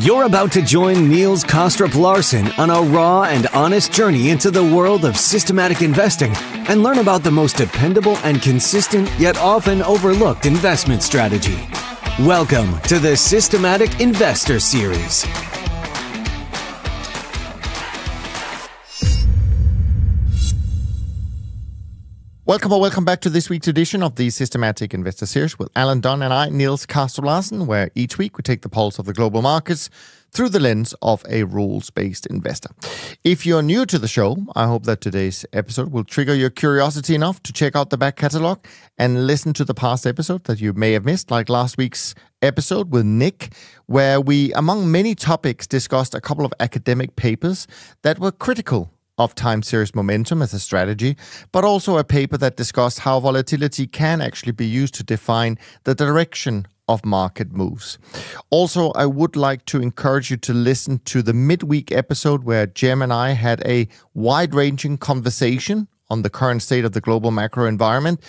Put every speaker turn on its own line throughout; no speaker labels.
You're about to join Niels Kaastrup Larsen on a raw and honest journey into the world of systematic investing and learn about the most dependable and consistent, yet often overlooked investment strategy. Welcome to the Systematic Investor Series.
Welcome or welcome back to this week's edition of the Systematic Investor Series with Alan Dunne and I, Niels Kaastrup Larsen, where each week we take the pulse of the global markets through the lens of a rules based investor. If you're new to the show, I hope that today's episode will trigger your curiosity enough to check out the back catalog and listen to the past episode that you may have missed, like last week's episode with Nick, where we, among many topics, discussed a couple of academic papers that were critical of time series momentum as a strategy, but also a paper that discussed how volatility can actually be used to define the direction of market moves. Also, I would like to encourage you to listen to the midweek episode where Jem and I had a wide ranging conversation on the current state of the global macro environment.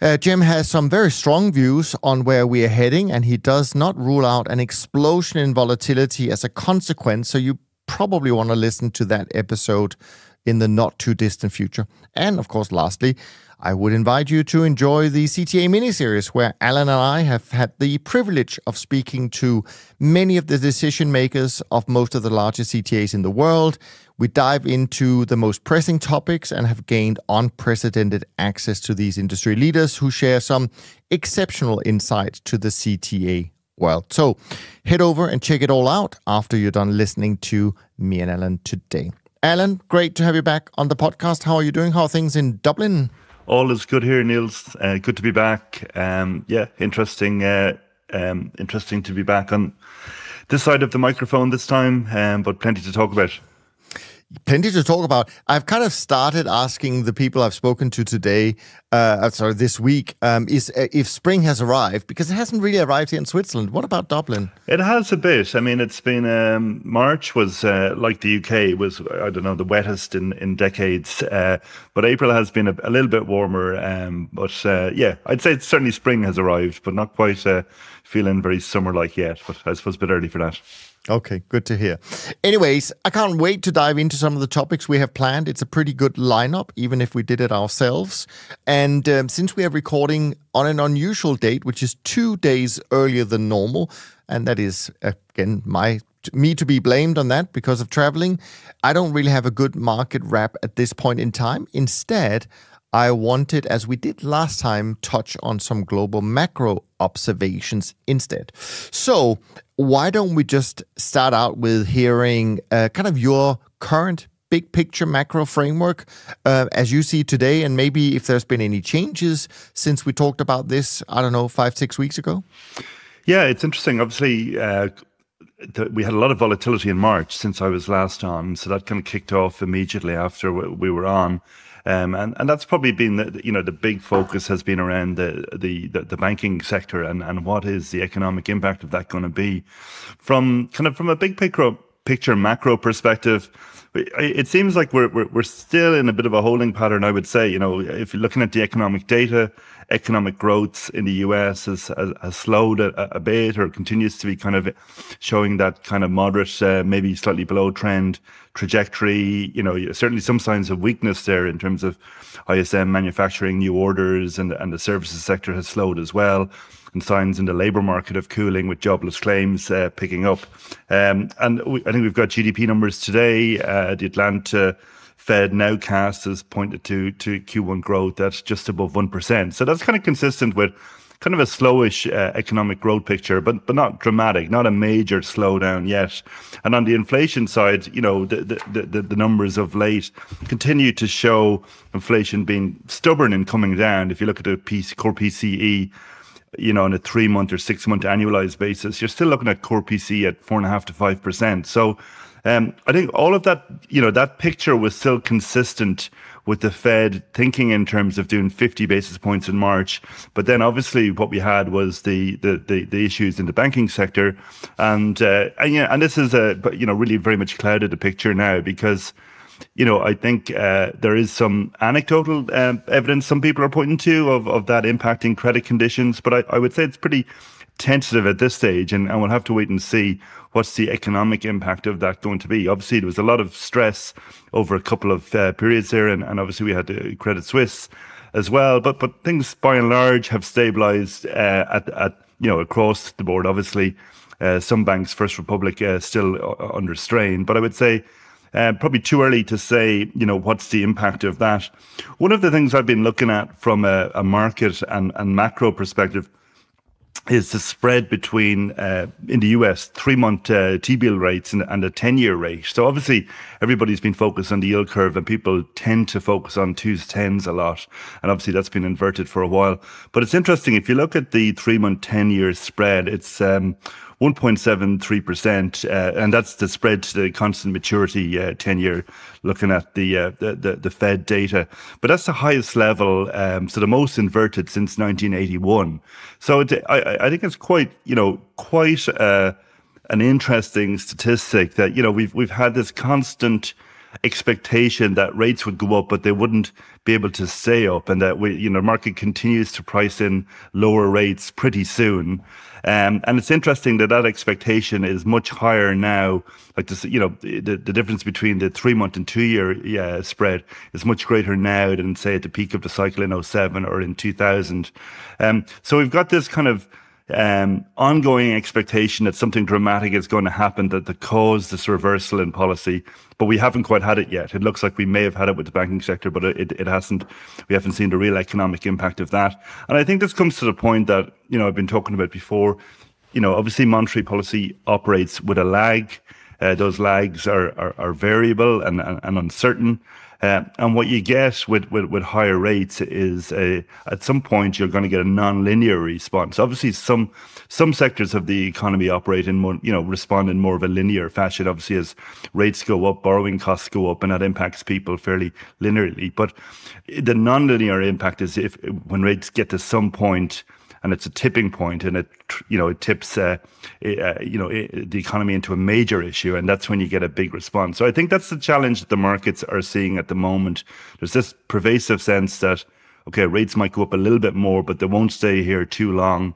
Uh, Jem has some very strong views on where we are heading, and he does not rule out an explosion in volatility as a consequence. So, you probably want to listen to that episode in the not too distant future. And of course, lastly, I would invite you to enjoy the CTA mini series, where Alan and I have had the privilege of speaking to many of the decision makers of most of the largest CTAs in the world. We dive into the most pressing topics and have gained unprecedented access to these industry leaders who share some exceptional insight to the CTA world. So head over and check it all out after you're done listening to me and Alan today. Alan, great to have you back on the podcast. How are you doing? How are things in Dublin?
All is good here, Niels. Uh, good to be back. Um, yeah, interesting. Uh, um, interesting to be back on this side of the microphone this time, um, but plenty to talk about
plenty to talk about. I've kind of started asking the people I've spoken to today, uh, uh, sorry, this week, um, is uh, if spring has arrived because it hasn't really arrived here in Switzerland. What about Dublin?
It has a bit. I mean, it's been um, March was uh, like the UK was I don't know the wettest in in decades, uh, but April has been a, a little bit warmer. Um, but yeah, I'd say certainly spring has arrived, but not quite feeling very summer like yet. But I suppose a bit early for that.
Okay, good to hear. Anyways, I can't wait to dive into some of the topics we have planned. It's a pretty good lineup, even if we did it ourselves. And um, since we are recording on an unusual date, which is two days earlier than normal, and that is, again, my me to be blamed on that because of traveling, I don't really have a good market wrap at this point in time. Instead, I wanted, as we did last time, touch on some global macro observations instead. So, why don't we just start out with hearing uh, kind of your current big picture macro framework uh, as you see today, and maybe if there's been any changes since we talked about this, I don't know, five, six weeks ago?
Yeah, it's interesting. Obviously, uh, we had a lot of volatility in March since I was last on, so that kind of kicked off immediately after we were on. Um, and and that's probably been the you know the big focus has been around the the the, the banking sector and and what is the economic impact of that going to be from kind of from a big picture picture macro perspective it seems like we're, we're, we're still in a bit of a holding pattern. I would say, you know, if you're looking at the economic data, economic growth in the US has, has, has slowed a, a, bit or continues to be kind of showing that kind of moderate, uh, maybe slightly below trend trajectory. You know, certainly some signs of weakness there in terms of ISM manufacturing new orders and, and the services sector has slowed as well and signs in the labour market of cooling with jobless claims uh, picking up. Um, and we, I think we've got GDP numbers today. Uh, the Atlanta Fed nowcast has pointed to to Q1 growth that's just above one percent. So that's kind of consistent with kind of a slowish uh, economic growth picture, but but not dramatic, not a major slowdown yet. And on the inflation side, you know, the the, the, the numbers of late continue to show inflation being stubborn in coming down. If you look at the PC, core PCE you know, on a three month or six month annualized basis, you're still looking at core PC at four and a half to five percent. So um, I think all of that, you know, that picture was still consistent with the Fed thinking in terms of doing 50 basis points in March. But then obviously what we had was the the the, the issues in the banking sector, and uh, and yeah, and this is a you know really very much clouded the picture now because you know, I think uh, there is some anecdotal uh, evidence some people are pointing to of, of that impacting credit conditions, but I, I would say it's pretty tentative at this stage, and, and we'll have to wait and see what's the economic impact of that going to be. Obviously, there was a lot of stress over a couple of uh, periods there, and, and obviously we had the Credit Suisse as well. But but things by and large have stabilised uh, at at you know across the board. Obviously, uh, some banks, First Republic, uh, still uh, under strain. But I would say. Uh, probably too early to say, you know, what's the impact of that. One of the things I've been looking at from a, a market and, and macro perspective is the spread between uh, in the US three month uh, T bill rates and, and a 10 year rate. So obviously everybody's been focused on the yield curve and people tend to focus on twos, tens a lot. And obviously that's been inverted for a while. But it's interesting if you look at the three month, 10 year spread, it's um, 1.73%, uh, and that's the spread to the constant maturity uh, 10 year, looking at the, uh, the, the, Fed data. But that's the highest level, um, so the most inverted since 1981. So it, I, I think it's quite, you know, quite uh, an interesting statistic that, you know, we've, we've had this constant expectation that rates would go up, but they wouldn't be able to stay up, and that we, you know, market continues to price in lower rates pretty soon. Um, and it's interesting that that expectation is much higher now. Like this, you know, the, the difference between the three month and two year yeah, spread is much greater now than say at the peak of the cycle in 07 or in 2000. Um, so we've got this kind of um, ongoing expectation that something dramatic is going to happen that, that cause this reversal in policy, but we haven't quite had it yet. It looks like we may have had it with the banking sector, but it, it hasn't. We haven't seen the real economic impact of that. And I think this comes to the point that, you know, I've been talking about before. You know, obviously monetary policy operates with a lag. Uh, those lags are, are, are variable and, and, and uncertain. Uh, and what you get with, with, with higher rates is a, at some point you're going to get a non-linear response. Obviously, some some sectors of the economy operate in more, you know, respond in more of a linear fashion. Obviously, as rates go up, borrowing costs go up, and that impacts people fairly linearly. But the non-linear impact is if when rates get to some point and it's a tipping point, and it you know it tips uh, uh, you know it, the economy into a major issue, and that's when you get a big response. So I think that's the challenge that the markets are seeing at the moment. There's this pervasive sense that okay, rates might go up a little bit more, but they won't stay here too long.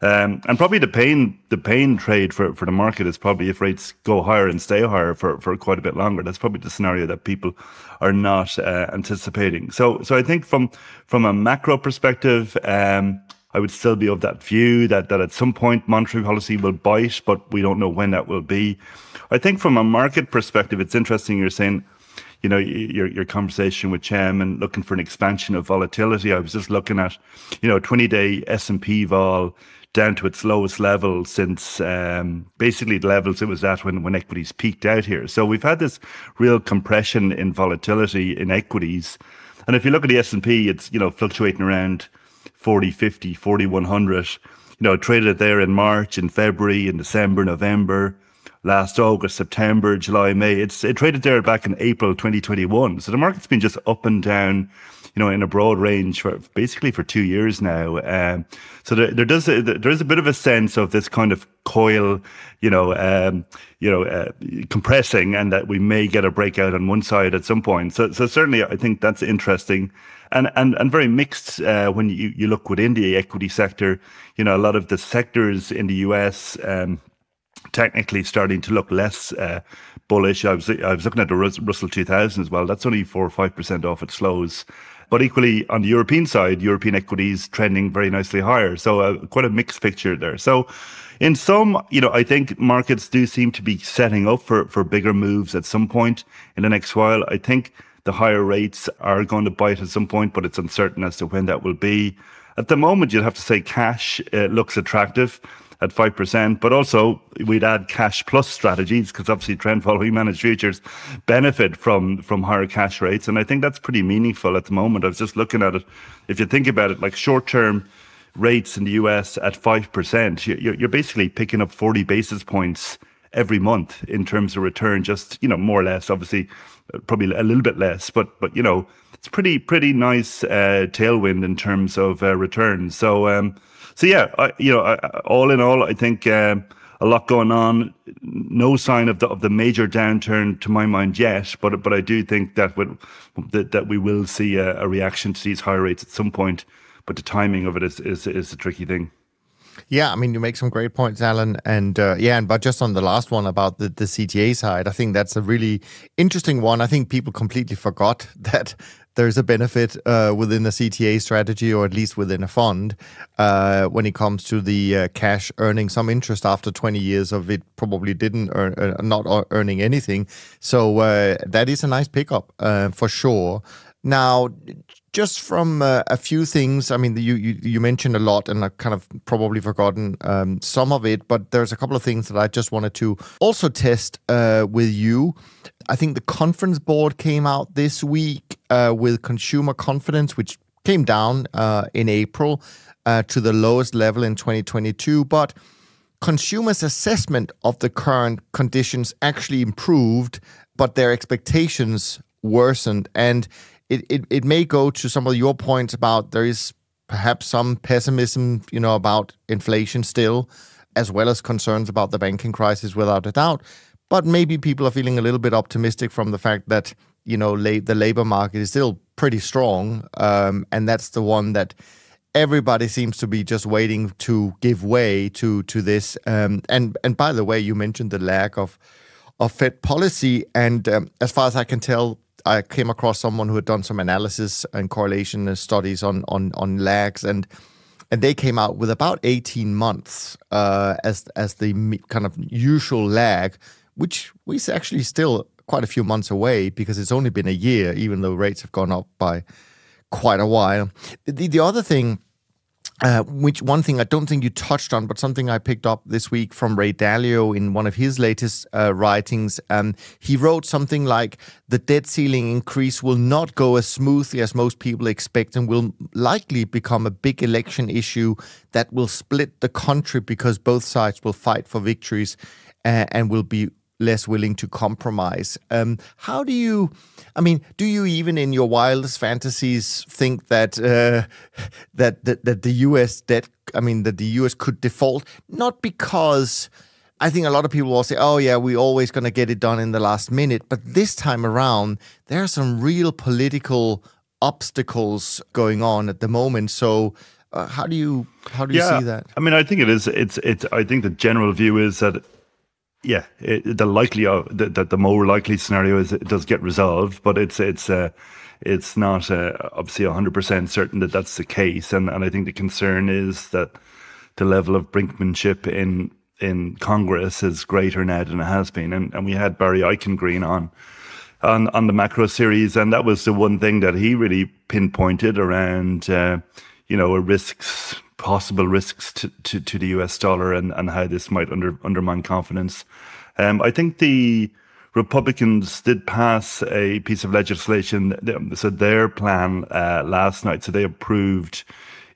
Um, and probably the pain the pain trade for, for the market is probably if rates go higher and stay higher for, for quite a bit longer. That's probably the scenario that people are not uh, anticipating. So so I think from from a macro perspective, um, I would still be of that view that, that at some point monetary policy will bite, but we don't know when that will be. I think from a market perspective, it's interesting you're saying, you know, your your conversation with Jem and looking for an expansion of volatility. I was just looking at, you know, 20 day S&P vol down to its lowest level since um, basically the levels it was at when, when equities peaked out here. So we've had this real compression in volatility in equities. And if you look at the S&P, it's, you know, fluctuating around 40, 50, 40, 100. You know, traded it there in March, in February, in December, November, last August, September, July, May. It's it traded there back in April 2021. So the market's been just up and down, you know, in a broad range for basically for two years now. Um, so there, there does there is a bit of a sense of this kind of coil, you know, um, you know, uh, compressing, and that we may get a breakout on one side at some point. So so certainly, I think that's interesting and and and very mixed uh, when you, you look within the equity sector. You know, a lot of the sectors in the US um, technically starting to look less uh, bullish. I was I was looking at the Russell 2000 as well. That's only four or five percent off its lows. But equally on the European side, European equities trending very nicely higher. So uh, quite a mixed picture there. So in some, you know, I think markets do seem to be setting up for for bigger moves at some point in the next while. I think the higher rates are going to bite at some point, but it's uncertain as to when that will be. At the moment, you'd have to say cash uh, looks attractive at 5%, but also we'd add cash plus strategies because obviously trend following managed futures benefit from, from higher cash rates. And I think that's pretty meaningful at the moment. I was just looking at it. If you think about it, like short term rates in the US at 5%, you're, you're basically picking up 40 basis points every month in terms of return, just, you know, more or less, obviously probably a little bit less, but but you know it's pretty pretty nice uh, tailwind in terms of uh, returns. So um, so yeah, I, you know, I, all in all, I think um, a lot going on. No sign of the of the major downturn to my mind yet, but but I do think that with, that, that we will see a, a reaction to these higher rates at some point. But the timing of it is is is a tricky thing.
Yeah, I mean, you make some great points, Alan. And uh, yeah, and but just on the last one about the, the CTA side, I think that's a really interesting one. I think people completely forgot that there's a benefit uh, within the CTA strategy, or at least within a fund, uh, when it comes to the uh, cash earning some interest after 20 years of it probably didn't earn, uh, not earning anything. So uh, that is a nice pickup uh, for sure. Now, just from uh, a few things, I mean, you, you, you mentioned a lot, and I've kind of probably forgotten um, some of it, but there's a couple of things that I just wanted to also test uh, with you. I think the conference board came out this week uh, with consumer confidence, which came down uh, in April uh, to the lowest level in 2022, but consumers' assessment of the current conditions actually improved, but their expectations worsened. And it, it, it may go to some of your points about there is perhaps some pessimism, you know, about inflation still, as well as concerns about the banking crisis without a doubt. But maybe people are feeling a little bit optimistic from the fact that, you know, la- the labor market is still pretty strong. Um, and that's the one that everybody seems to be just waiting to give way to to this. Um, and and by the way, you mentioned the lack of of Fed policy, and um, as far as I can tell, I came across someone who had done some analysis and correlation studies on on on lags and and they came out with about 18 months uh, as as the kind of usual lag, which is actually still quite a few months away because it's only been a year, even though rates have gone up by quite a while. The, the other thing uh, which one thing I don't think you touched on, but something I picked up this week from Ray Dalio in one of his latest uh, writings. Um, he wrote something like the debt ceiling increase will not go as smoothly as most people expect and will likely become a big election issue that will split the country because both sides will fight for victories uh, and will be less willing to compromise. Um, how do you, I mean, do you even in your wildest fantasies think that, uh, that that that the U.S. debt, I mean, that the U.S. could default? Not because I think a lot of people will say, "Oh yeah, we're always going to get it done in the last minute," but this time around, there are some real political obstacles going on at the moment. So. Uh, how do you how do you
yeah,
see that?
I mean, I think it is. It's it's. I think the general view is that yeah, it, the likely of the, the, the more likely scenario is it does get resolved, but it's it's uh, it's not uh, obviously hundred percent certain that that's the case, and and I think the concern is that the level of brinkmanship in in Congress is greater now than it has been, and and we had Barry Eichengreen on on on the macro series, and that was the one thing that he really pinpointed around, uh, you know, a risks possible risks to, to, to, the US dollar and, and how this might under, undermine confidence. Um, I think the Republicans did pass a piece of legislation. So their plan uh, last night, so they approved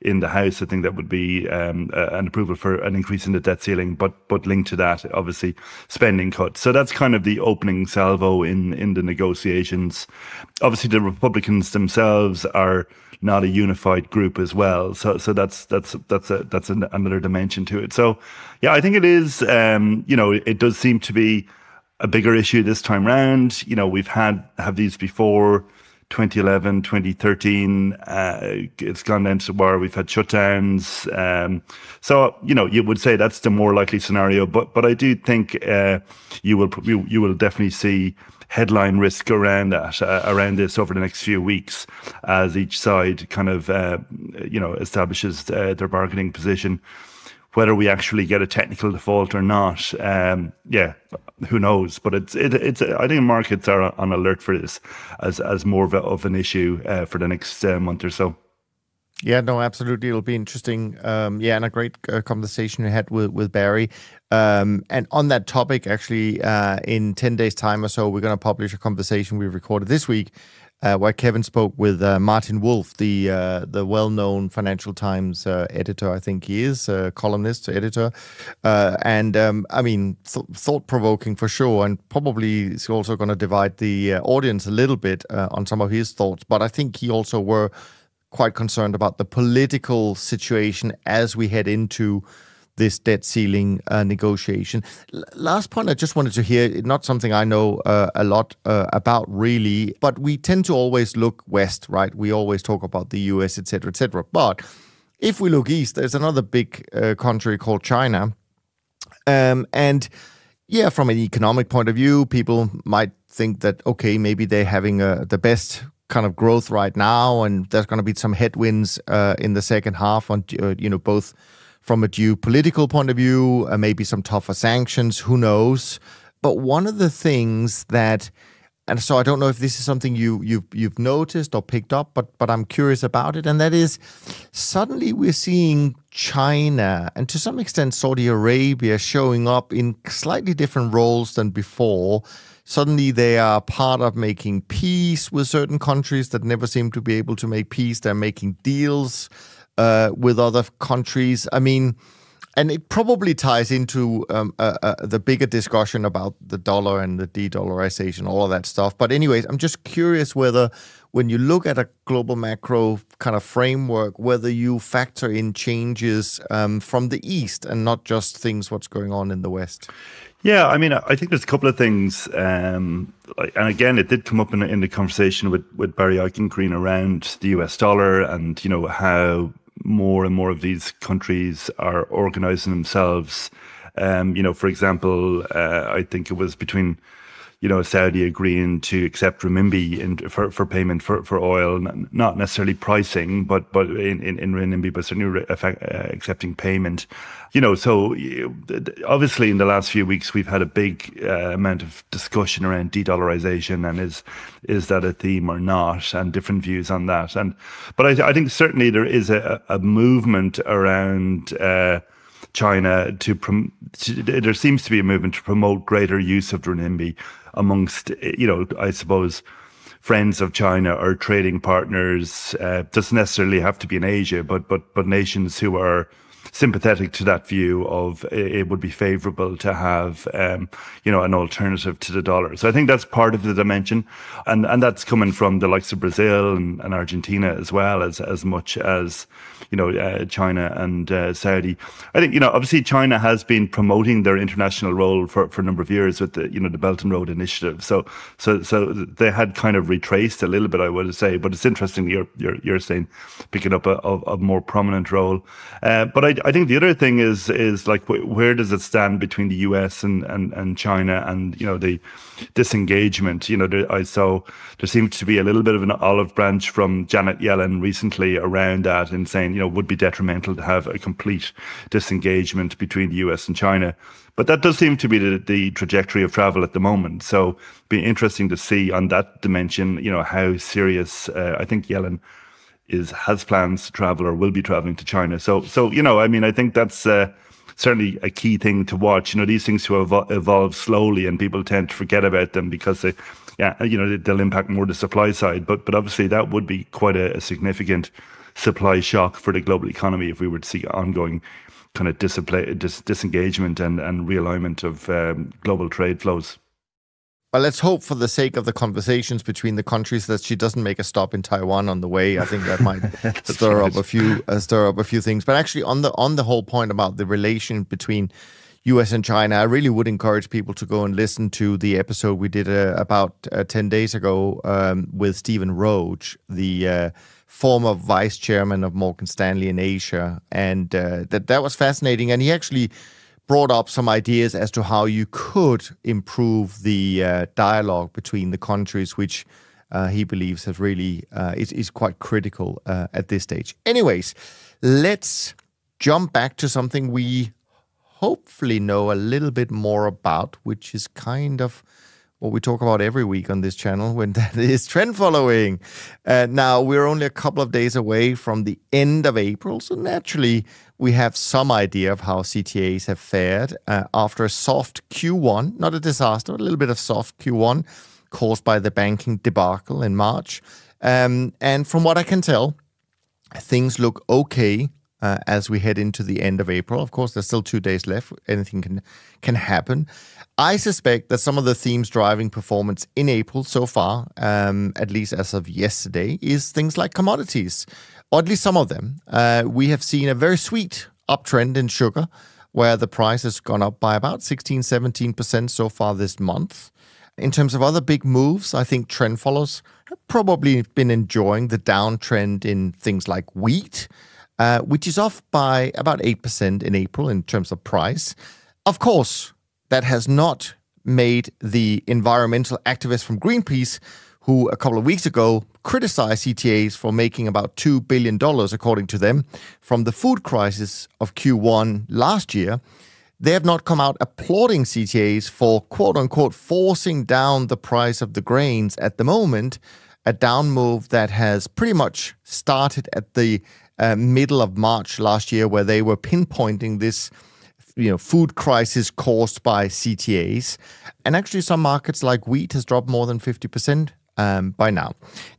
in the House. I think that would be um, uh, an approval for an increase in the debt ceiling, but but linked to that, obviously, spending cuts. So that's kind of the opening salvo in in the negotiations. Obviously, the Republicans themselves are not a unified group as well. So so that's that's that's a that's an, another dimension to it. So yeah, I think it is. Um, you know, it does seem to be a bigger issue this time round. You know, we've had have these before. 2011, 2013, uh, it's gone down to where we've had shutdowns. Um, so, you know, you would say that's the more likely scenario, but, but I do think, uh, you will, you, you will definitely see headline risk around that, uh, around this over the next few weeks, as each side kind of, uh, you know, establishes uh, their bargaining position. Whether we actually get a technical default or not, um, yeah, who knows? But it's it, it's. I think markets are on alert for this as as more of, a, of an issue uh, for the next uh, month or so.
Yeah, no, absolutely. It'll be interesting. Um, yeah, and a great uh, conversation we had with, with Barry. Um, and on that topic, actually, uh, in 10 days' time or so, we're going to publish a conversation we recorded this week uh, where Kevin spoke with uh, Martin Wolf, the uh, the well known Financial Times uh, editor. I think he is a columnist, editor, uh, and um, I mean th- thought provoking for sure, and probably is also going to divide the uh, audience a little bit on some of his thoughts. But I think he also were quite concerned about the political situation as we head into this debt ceiling uh, negotiation. L- last point, I just wanted to hear not something I know uh, a lot uh, about really, but we tend to always look west, right? We always talk about the US, etc., etc. But if we look east, there's another big uh, country called China. Um, and yeah, from an economic point of view, people might think that, okay, maybe they're having uh, the best kind of growth right now, and there's going to be some headwinds uh, in the second half on, you know, both from a geopolitical point of view, uh, maybe some tougher sanctions, who knows. But one of the things that and so I don't know if this is something you you've you've noticed or picked up, but but I'm curious about it, and that is suddenly we're seeing China and to some extent Saudi Arabia showing up in slightly different roles than before. Suddenly they are part of making peace with certain countries that never seem to be able to make peace. They're making deals uh, with other countries. I mean and it probably ties into um, uh, uh, the bigger discussion about the dollar and the de-dollarization, all of that stuff. But anyways, I'm just curious whether, when you look at a global macro kind of framework, whether you factor in changes um, from the east and not just things what's going on in the west.
Yeah, I mean, I think there's a couple of things, um, and again, it did come up in, in the conversation with with Barry Eichengreen around the U.S. dollar and you know how more and more of these countries are organizing themselves. Um, you know, for example, uh, I think it was between you know, Saudi agreeing to accept renminbi in, for, for payment for, for oil, not necessarily pricing, but but in, in, in renminbi, but certainly effect, uh, accepting payment. You know, so obviously in the last few weeks we've had a big uh, amount of discussion around de-dollarization and is is that a theme or not, and different views on that. And but I, I think certainly there is a, a movement around. Uh, China to, prom- to, there seems to be a movement to promote greater use of renminbi amongst, you know, I suppose friends of China or trading partners. Uh, doesn't necessarily have to be in Asia, but but but nations who are sympathetic to that view of it would be favorable to have um, you know an alternative to the dollar. So I think that's part of the dimension, and and that's coming from the likes of Brazil and, and Argentina as well as as much as you know uh, China and uh, Saudi. I think you know obviously China has been promoting their international role for, for a number of years with the you know the Belt and Road Initiative. So so so they had kind of retraced a little bit, I would say. But it's interesting you're you're, you're saying picking up a, a, a more prominent role. Uh, but I, I think the other thing is is like where does it stand between the U.S. and and, and China and you know the disengagement. You know, there, I saw there seemed to be a little bit of an olive branch from Janet Yellen recently around that and saying you know would be detrimental to have a complete disengagement between the U.S. and China. But that does seem to be the, the trajectory of travel at the moment. So, be interesting to see on that dimension. You know how serious uh, I think Yellen is has plans to travel or will be traveling to China. So so you know, I mean, I think that's uh, certainly a key thing to watch. You know, these things to evolve, evolve slowly, and people tend to forget about them because they, yeah, you know, they'll impact more the supply side. But but obviously that would be quite a, a significant supply shock for the global economy if we were to see ongoing kind of dis- disengagement and, and realignment of um, global trade flows.
Well, let's hope for the sake of the conversations between the countries that she doesn't make a stop in Taiwan on the way. I think that might stir right. up a few uh, stir up a few things. But actually, on the on the whole point about the relation between U.S. and China, I really would encourage people to go and listen to the episode we did uh, about uh, ten days ago um, with Stephen Roach, the uh, former vice chairman of Morgan Stanley in Asia, and uh, that that was fascinating. And he actually brought up some ideas as to how you could improve the uh, dialogue between the countries, which uh, he believes has really uh, is, is quite critical uh, at this stage. Anyways, let's jump back to something we hopefully know a little bit more about, which is kind of what we talk about every week on this channel when that is trend following. Uh, now, we're only a couple of days away from the end of April, so naturally, we have some idea of how CTAs have fared uh, after a soft Q1, not a disaster, a little bit of soft Q1 caused by the banking debacle in March. Um, and from what I can tell, things look okay uh, as we head into the end of April. Of course, there's still two days left. Anything can can happen. I suspect that some of the themes driving performance in April so far, um, at least as of yesterday, is things like commodities, or at least some of them. Uh, we have seen a very sweet uptrend in sugar, where the price has gone up by about 16, 17% so far this month. In terms of other big moves, I think trend followers have probably been enjoying the downtrend in things like wheat uh, which is off by about 8% in April in terms of price. Of course, that has not made the environmental activists from Greenpeace, who a couple of weeks ago criticized CTAs for making about $2 billion, according to them, from the food crisis of Q1 last year. They have not come out applauding CTAs for quote unquote forcing down the price of the grains at the moment, a down move that has pretty much started at the uh, middle of March last year, where they were pinpointing this you know food crisis caused by CTAs, and actually some markets like wheat has dropped more than fifty percent um, by now.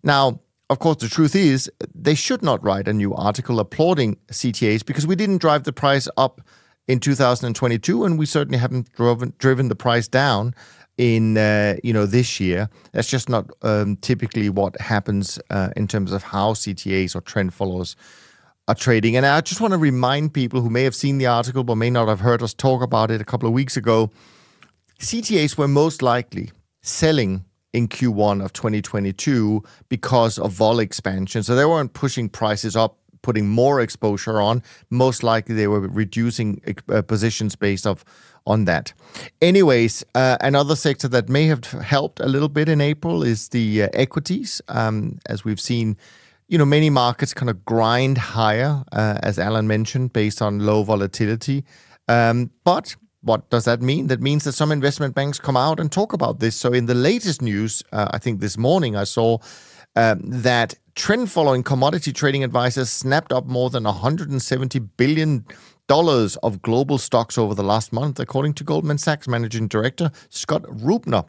Now, of course, the truth is they should not write a new article applauding CTAs because we didn't drive the price up in 2022, and we certainly haven't driven driven the price down in uh, you know this year. That's just not um, typically what happens uh, in terms of how CTAs or trend followers are trading. And I just want to remind people who may have seen the article but may not have heard us talk about it a couple of weeks ago. CTAs were most likely selling in Q1 of 2022 because of vol expansion. So they weren't pushing prices up, putting more exposure on. Most likely they were reducing uh, positions based off on that. Anyways, uh, another sector that may have helped a little bit in April is the uh, equities, um, as we've seen. You know, many markets kind of grind higher, uh, as Alan mentioned, based on low volatility. Um, but what does that mean? That means that some investment banks come out and talk about this. So, in the latest news, uh, I think this morning I saw um, that trend following commodity trading advisors snapped up more than 170 billion dollars of global stocks over the last month, according to Goldman Sachs managing director Scott Rubner.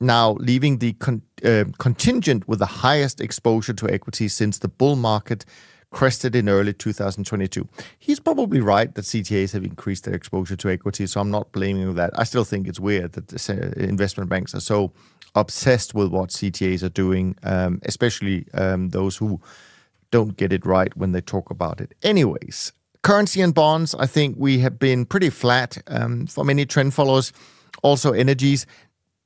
Now, leaving the con- uh, contingent with the highest exposure to equities since the bull market crested in early 2022. He's probably right that CTAs have increased their exposure to equity, so I'm not blaming that. I still think it's weird that uh, investment banks are so obsessed with what CTAs are doing, um, especially um, those who don't get it right when they talk about it. Anyways, currency and bonds, I think we have been pretty flat um, for many trend followers. Also, energies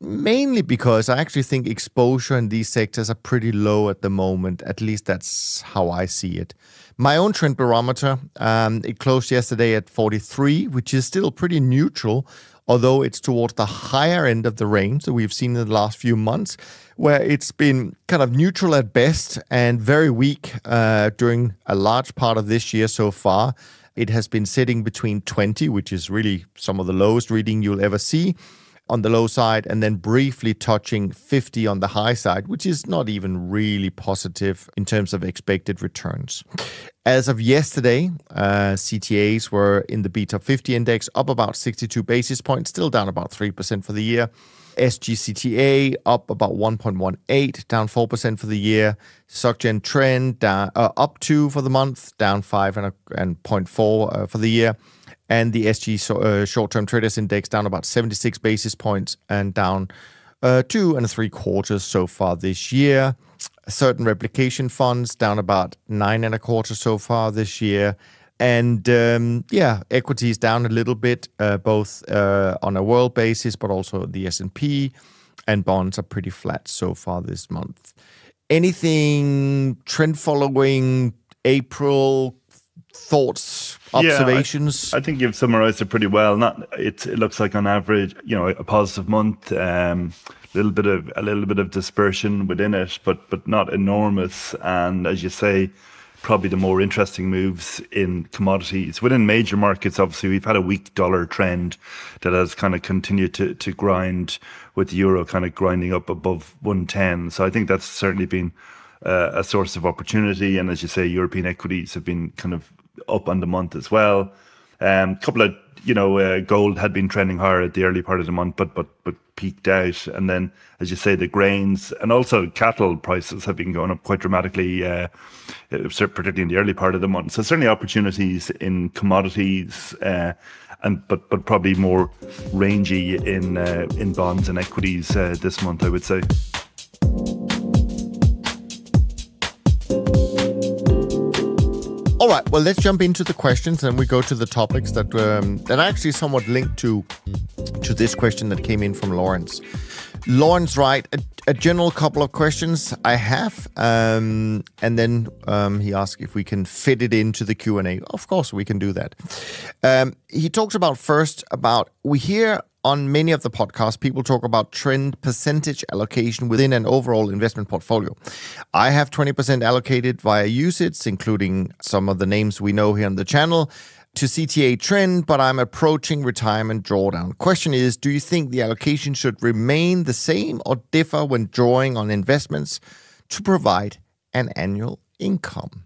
mainly because I actually think exposure in these sectors are pretty low at the moment. At least that's how I see it. My own trend barometer, um, it closed yesterday at 43, which is still pretty neutral, although it's towards the higher end of the range that we've seen in the last few months, where it's been kind of neutral at best and very weak uh, during a large part of this year so far. It has been sitting between 20, which is really some of the lowest reading you'll ever see, on the low side and then briefly touching 50 on the high side, which is not even really positive in terms of expected returns. As of yesterday, uh, CTAs were in the beta 50 index up about 62 basis points, still down about 3% for the year. SGCTA up about 1.18, down 4% for the year. SocGen trend down, uh, up 2 for the month, down 5 and, a, and 0.4 uh, for the year and the SG uh, short-term traders index down about 76 basis points and down uh, two and three quarters so far this year. Certain replication funds down about nine and a quarter so far this year. And um, yeah, equities down a little bit, uh, both uh, on a world basis, but also the S&P and bonds are pretty flat so far this month. Anything trend following April thoughts, observations?
Yeah, I, I, think you've summarized it pretty well. Not it, it looks like on average, you know, a positive month. Um, little bit of a little bit of dispersion within it, but but not enormous. And as you say, probably the more interesting moves in commodities within major markets. Obviously, we've had a weak dollar trend that has kind of continued to to grind with the euro kind of grinding up above one ten. So I think that's certainly been. Uh, a source of opportunity, and as you say, European equities have been kind of up on the month as well. A um, couple of you know uh, gold had been trending higher at the early part of the month, but but but peaked out. And then, as you say, the grains and also cattle prices have been going up quite dramatically, uh, uh particularly in the early part of the month. So certainly opportunities in commodities. Uh, and but but probably more rangy in uh, in bonds and equities uh, this month, I would say.
All right, well, let's jump into the questions and we go to the topics that um, that actually somewhat linked to to this question that came in from Lawrence. Lawrence, right? a general couple of questions I have, um, and then um, he asked if we can fit it into the Q and A. Of course, we can do that. Um, he talks about first about we hear on many of the podcasts people talk about trend percentage allocation within an overall investment portfolio. I have twenty percent allocated via UCITS, including some of the names we know here on the channel to CTA trend, but I'm approaching retirement drawdown. Question is Do you think the allocation should remain the same or differ when drawing on investments to provide an annual income?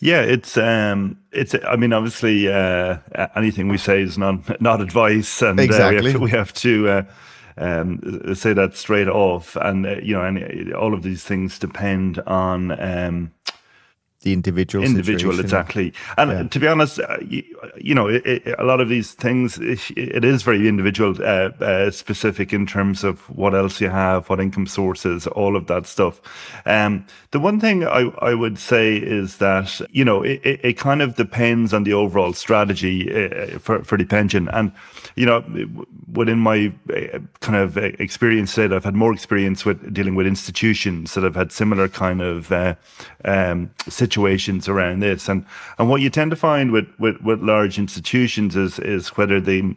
Yeah, it's um, it's. I mean, obviously, uh, anything we say is not not advice, and
exactly.
uh, we have to. We have to uh, um, say that straight off, and uh, you know, and all of these things depend on um,
the individual
individual
situation.
exactly and yeah. to be honest uh, you, you, know it, it, a lot of these things it, it is very individual uh, uh, specific in terms of what else you have what income sources all of that stuff um, the one thing I, I would say is that you know it, it, kind of depends on the overall strategy uh, for, for the pension and you know within my uh, kind of experience said I've had more experience with dealing with institutions that have had similar kind of uh, um, situations around this. And and what you tend to find with with, with large institutions is is whether they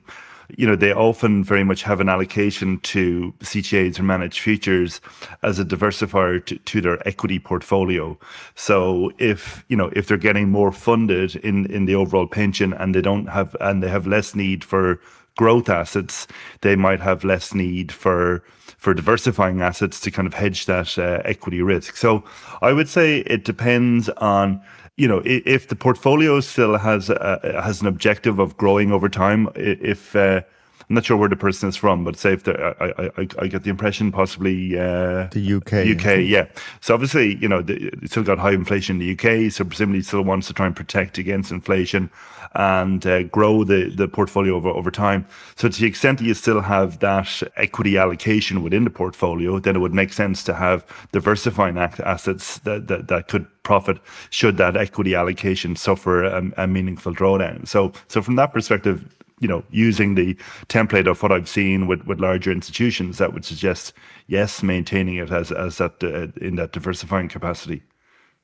you know, they often very much have an allocation to CTAs or managed futures as a diversifier to, to, their equity portfolio. So if, you know, if they're getting more funded in, in the overall pension and they don't have, and they have less need for growth assets, they might have less need for for diversifying assets to kind of hedge that uh, equity risk. So I would say it depends on you know if the portfolio still has a, has an objective of growing over time. If uh, I'm not sure where the person is from, but say if I, I, I get the impression possibly uh,
the UK,
UK, yeah. So obviously, you know, the, it's still got high inflation in the UK, so presumably still wants to try and protect against inflation and uh, grow the the portfolio over over time. So to the extent that you still have that equity allocation within the portfolio, then it would make sense to have diversifying assets that that, that could profit should that equity allocation suffer a, a meaningful drawdown. So so from that perspective, you know, using the template of what I've seen with, with larger institutions, that would suggest yes, maintaining it as as that uh, in that diversifying capacity.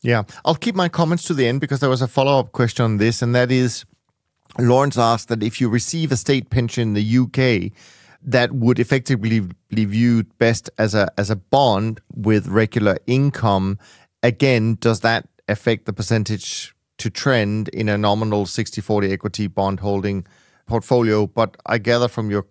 Yeah, I'll keep my comments to the end because there was a follow up question on this, and that is, Lawrence asked that if you receive a state pension in the UK, that would effectively be viewed best as a as a bond with regular income. Again, does that affect the percentage to trend in a nominal 60-40 equity bond holding? portfolio, but I gather from your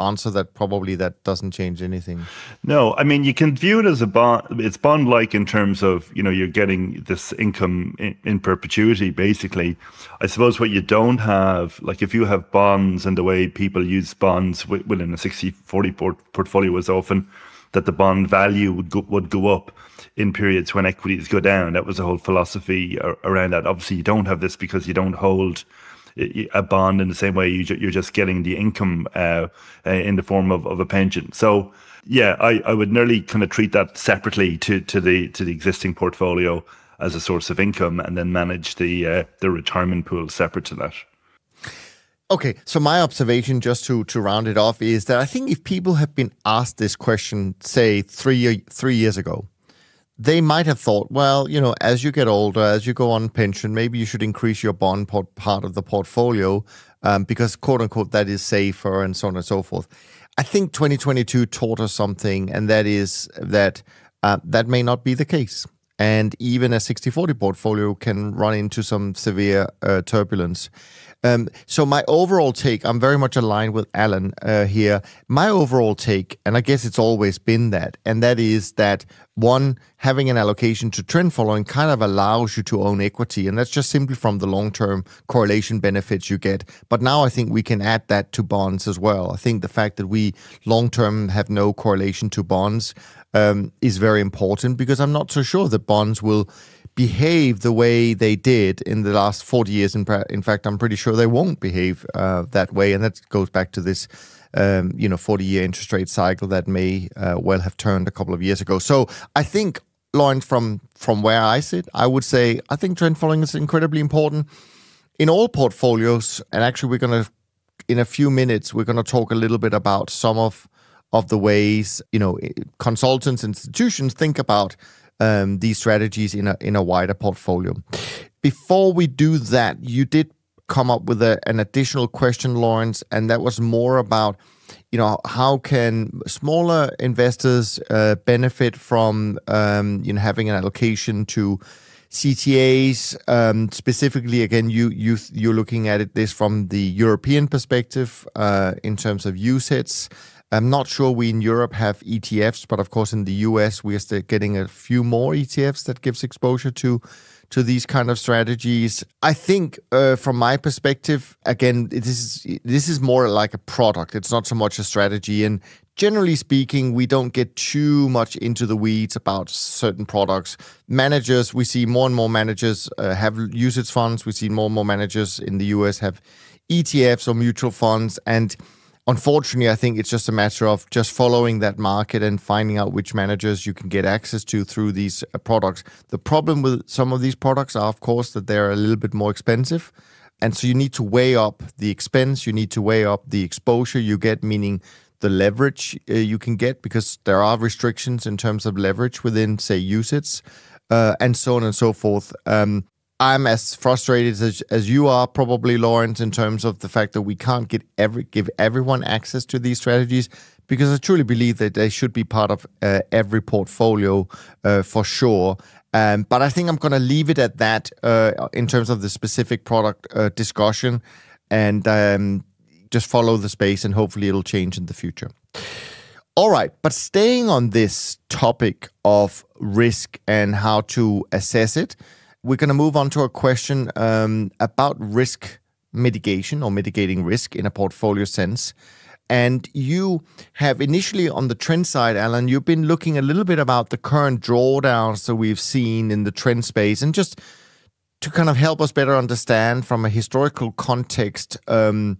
answer that probably that doesn't change anything.
No, I mean you can view it as a bond. It's bond-like in terms of you know you're getting this income in, in, perpetuity. Basically, I suppose what you don't have, like if you have bonds and the way people use bonds within a 60-40 port- portfolio is often that the bond value would go, would go up in periods when equities go down. That was the whole philosophy around that. Obviously, you don't have this because you don't hold a bond in the same way you are just getting the income uh, in the form of, of a pension. So yeah, I, I would nearly kind of treat that separately to, to the to the existing portfolio as a source of income, and then manage the uh, the retirement pool separate to that.
Okay, so my observation, just to to round it off, is that I think if people have been asked this question, say three three years ago, they might have thought, well, you know, as you get older, as you go on pension, maybe you should increase your bond part of the portfolio um, because, quote unquote, that is safer and so on and so forth. I think 2022 taught us something, and that is that uh, that may not be the case. And even a 60 40 portfolio can run into some severe uh, turbulence. Um, so my overall take, I'm very much aligned with Alan uh, here. My overall take, and I guess it's always been that, and that is that one, having an allocation to trend following kind of allows you to own equity, and that's just simply from the long-term correlation benefits you get. But now I think we can add that to bonds as well. I think the fact that we long-term have no correlation to bonds um, is very important because I'm not so sure that bonds will behave the way they did in the last 40 years. In, in fact, I'm pretty sure they won't behave uh, that way. And that goes back to this, um, you know, 40 year interest rate cycle that may uh, well have turned a couple of years ago. So I think, Lauren, from, from where I sit, I would say I think trend following is incredibly important in all portfolios. And actually, we're going to, in a few minutes, we're going to talk a little bit about some of of the ways you know consultants institutions think about um, these strategies in a in a wider portfolio. Before we do that, you did come up with a, an additional question, Lawrence, and that was more about you know how can smaller investors uh, benefit from um, you know having an allocation to CTAs um, specifically again you you you're looking at it this from the European perspective uh, in terms of UCITS I'm not sure we in Europe have ETFs, but of course in the US we are still getting a few more ETFs that gives exposure to to these kind of strategies. I think, uh, from my perspective, again, this is this is more like a product. It's not so much a strategy. And generally speaking, we don't get too much into the weeds about certain products. Managers, we see more and more managers uh, have UCITS funds. We see more and more managers in the US have ETFs or mutual funds, and unfortunately, I think it's just a matter of just following that market and finding out which managers you can get access to through these uh, products. The problem with some of these products are, of course, that they're a little bit more expensive. And so you need to weigh up the expense, you need to weigh up the exposure you get, meaning the leverage uh, you can get, because there are restrictions in terms of leverage within, say, UCITS, uh, and so on and so forth. Um, I'm as frustrated as, as you are, probably, Lawrence, in terms of the fact that we can't get every give everyone access to these strategies because I truly believe that they should be part of uh, every portfolio uh, for sure. Um, but I think I'm going to leave it at that uh, in terms of the specific product uh, discussion and um, just follow the space and hopefully it'll change in the future. All right, but staying on this topic of risk and how to assess it, we're going to move on to a question um, about risk mitigation or mitigating risk in a portfolio sense. And you have initially on the trend side, Alan, you've been looking a little bit about the current drawdowns that we've seen in the trend space and just to kind of help us better understand from a historical context um,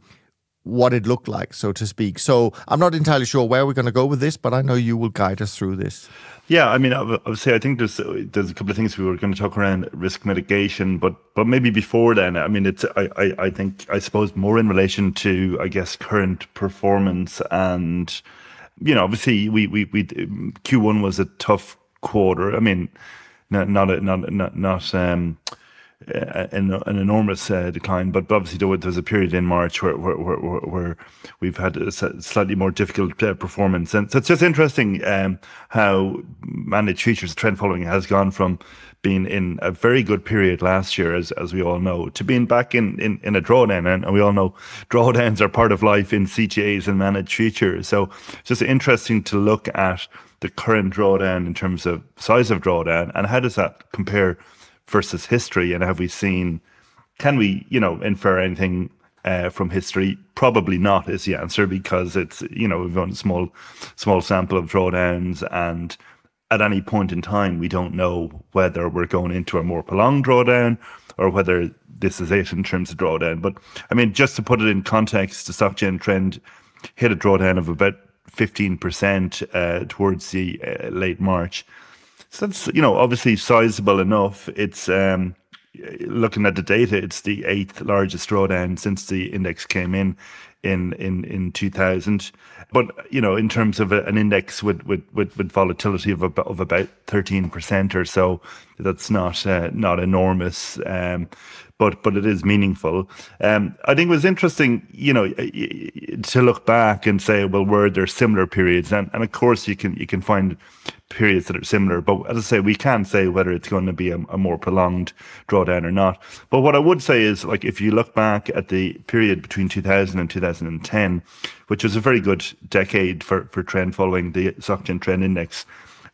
what it looked like, so to speak. So I'm not entirely sure where we're going to go with this, but I know you will guide us through this.
Yeah, I mean, say I think there's there's a couple of things we were going to talk around risk mitigation, but but maybe before then, I mean, it's I, I, I think I suppose more in relation to I guess current performance and you know obviously we we we Q1 was a tough quarter. I mean, not not not not not um an, an enormous uh, decline. But obviously, there was a period in March where where, where, where we've had a slightly more difficult uh, performance, and so it's just interesting um, how managed futures trend following has gone from being in a very good period last year, as as we all know, to being back in in, in a drawdown, and, and we all know drawdowns are part of life in CTAs and managed futures. So it's just interesting to look at the current drawdown in terms of size of drawdown and how does that compare versus history, and have we seen? Can we, you know, infer anything uh, from history? Probably not is the answer because it's you know we've got a small small sample of drawdowns, and at any point in time we don't know whether we're going into a more prolonged drawdown or whether this is it in terms of drawdown. But I mean, just to put it in context, the SocGen trend hit a drawdown of about 15% uh, towards the uh, late March. So that's you know obviously sizable enough. It's um, looking at the data, it's the eighth largest drawdown since the index came in in in in 2000 but you know in terms of a, an index with, with with with volatility of about of about 13% or so that's not uh, not enormous um, but but it is meaningful. Um, I think it was interesting, you know, to look back and say, well, were there similar periods? And and of course, you can you can find periods that are similar. But as I say, we can't say whether it's going to be a, a more prolonged drawdown or not. But what I would say is, like, if you look back at the period between 2000 and 2010, which was a very good decade for for trend following the SocGen Trend Index,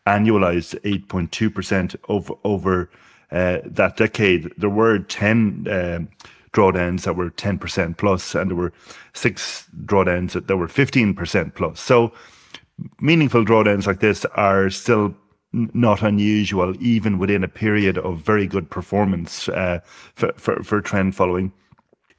annualized 8.2% over over uh, that decade, there were 10 um, drawdowns that were 10% plus, and there were six drawdowns that, that were 15% plus. So meaningful drawdowns like this are still not unusual, even within a period of very good performance uh, for, for, for trend following.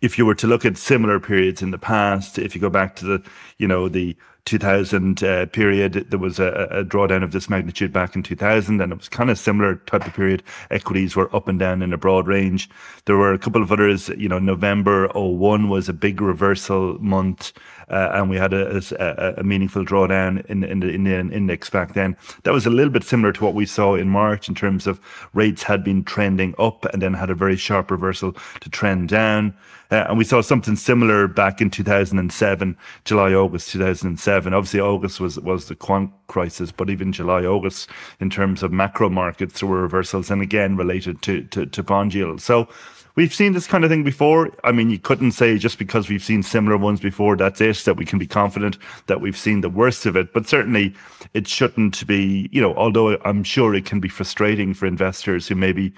If you were to look at similar periods in the past, if you go back to the, you know, the 2000 uh, period. There was a, a, drawdown of this magnitude back in 2000, and it was kind of similar type of period. Equities were up and down in a broad range. There were a couple of others. You know, November 01 was a big reversal month. Uh, and we had a, a, a, meaningful drawdown in, in, the, in the index back then. That was a little bit similar to what we saw in March in terms of rates had been trending up and then had a very sharp reversal to trend down. Uh, and we saw something similar back in 2007, July, August 2007. Obviously, August was, was the quant crisis, but even July, August, in terms of macro markets, there were reversals and again related to, to, to bond yields. So we've seen this kind of thing before. I mean, you couldn't say just because we've seen similar ones before, that's it, that we can be confident that we've seen the worst of it. But certainly it shouldn't be, you know, although I'm sure it can be frustrating for investors who maybe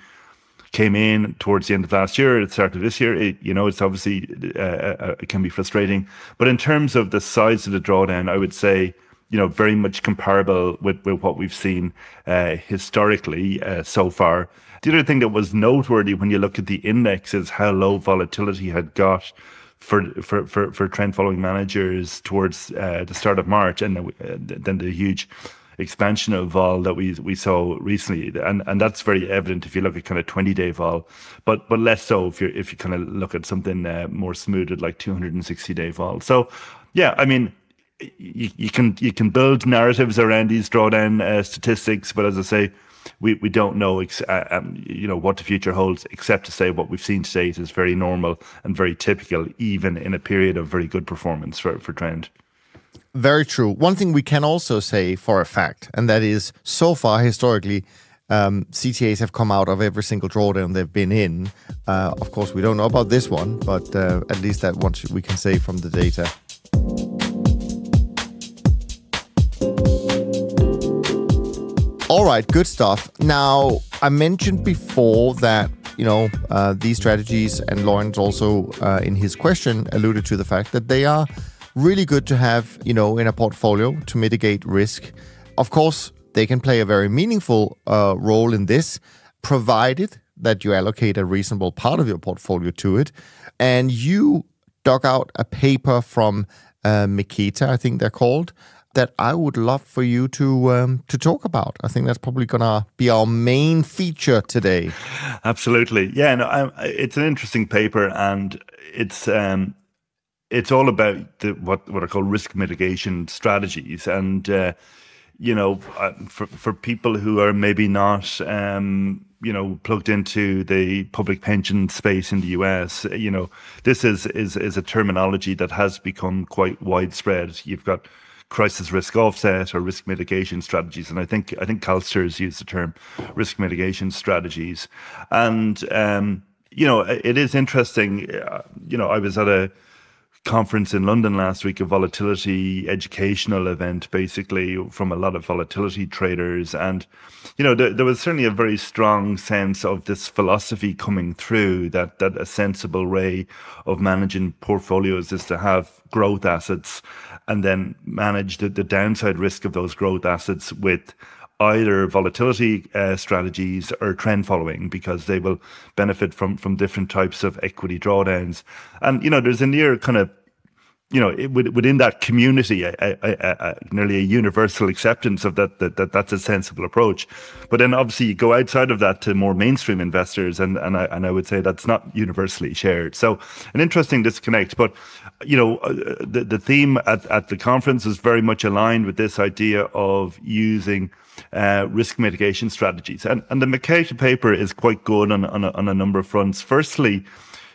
came in towards the end of last year, at the start of this year. It, you know, it's obviously uh, uh, it can be frustrating. But in terms of the size of the drawdown, I would say you know very much comparable with, with what we've seen uh, historically uh, so far. The other thing that was noteworthy when you look at the index is how low volatility had got for for for, for trend following managers towards uh, the start of March, and then the huge expansion of vol that we we saw recently, and and that's very evident if you look at kind of twenty day vol, but but less so if you if you kind of look at something uh, more smoothed like two hundred and sixty day vol. So yeah, I mean. You, you can you can build narratives around these drawdown uh, statistics, but as I say, we, we don't know ex- uh, um, you know what the future holds, except to say what we've seen to date is very normal and very typical, even in a period of very good performance for for trend.
Very true. One thing we can also say for a fact, and that is so far historically, um, CTAs have come out of every single drawdown they've been in. Uh, of course, we don't know about this one, but uh, at least that one we can say from the data. All right, good stuff. Now, I mentioned before that you know uh, these strategies, and Lawrence also uh, in his question alluded to the fact that they are really good to have, you know, in a portfolio to mitigate risk. Of course, they can play a very meaningful uh, role in this, provided that you allocate a reasonable part of your portfolio to it. And you dug out a paper from uh, Meketa, I think they're called, that I would love for you to um, to talk about. I think that's probably going to be our main feature today.
Absolutely, yeah. No, I, it's an interesting paper, and it's um, it's all about the, what what I call risk mitigation strategies, and uh, you know, for for people who are maybe not um, you know plugged into the public pension space in the US, you know, this is is is a terminology that has become quite widespread. You've got crisis risk offset or risk mitigation strategies, and I think I think CalSTRS used the term risk mitigation strategies, and um, you know, it is interesting. Uh, you know, I was at a conference in London last week, a volatility educational event, basically from a lot of volatility traders. And, you know, there, there, was certainly a very strong sense of this philosophy coming through that, that a sensible way of managing portfolios is to have growth assets and then manage the, the downside risk of those growth assets with either volatility uh, strategies or trend following because they will benefit from from different types of equity drawdowns and you know there's a near kind of you know, it, within that community, a, a, a, nearly a universal acceptance of that, that, that that's a sensible approach. But then obviously you go outside of that to more mainstream investors, and, and, I, and I would say that's not universally shared. So an interesting disconnect. But, you know, uh, the, the theme at, at the conference is very much aligned with this idea of using uh, risk mitigation strategies. And, and the Meketa paper is quite good on, on, a, on a number of fronts. Firstly,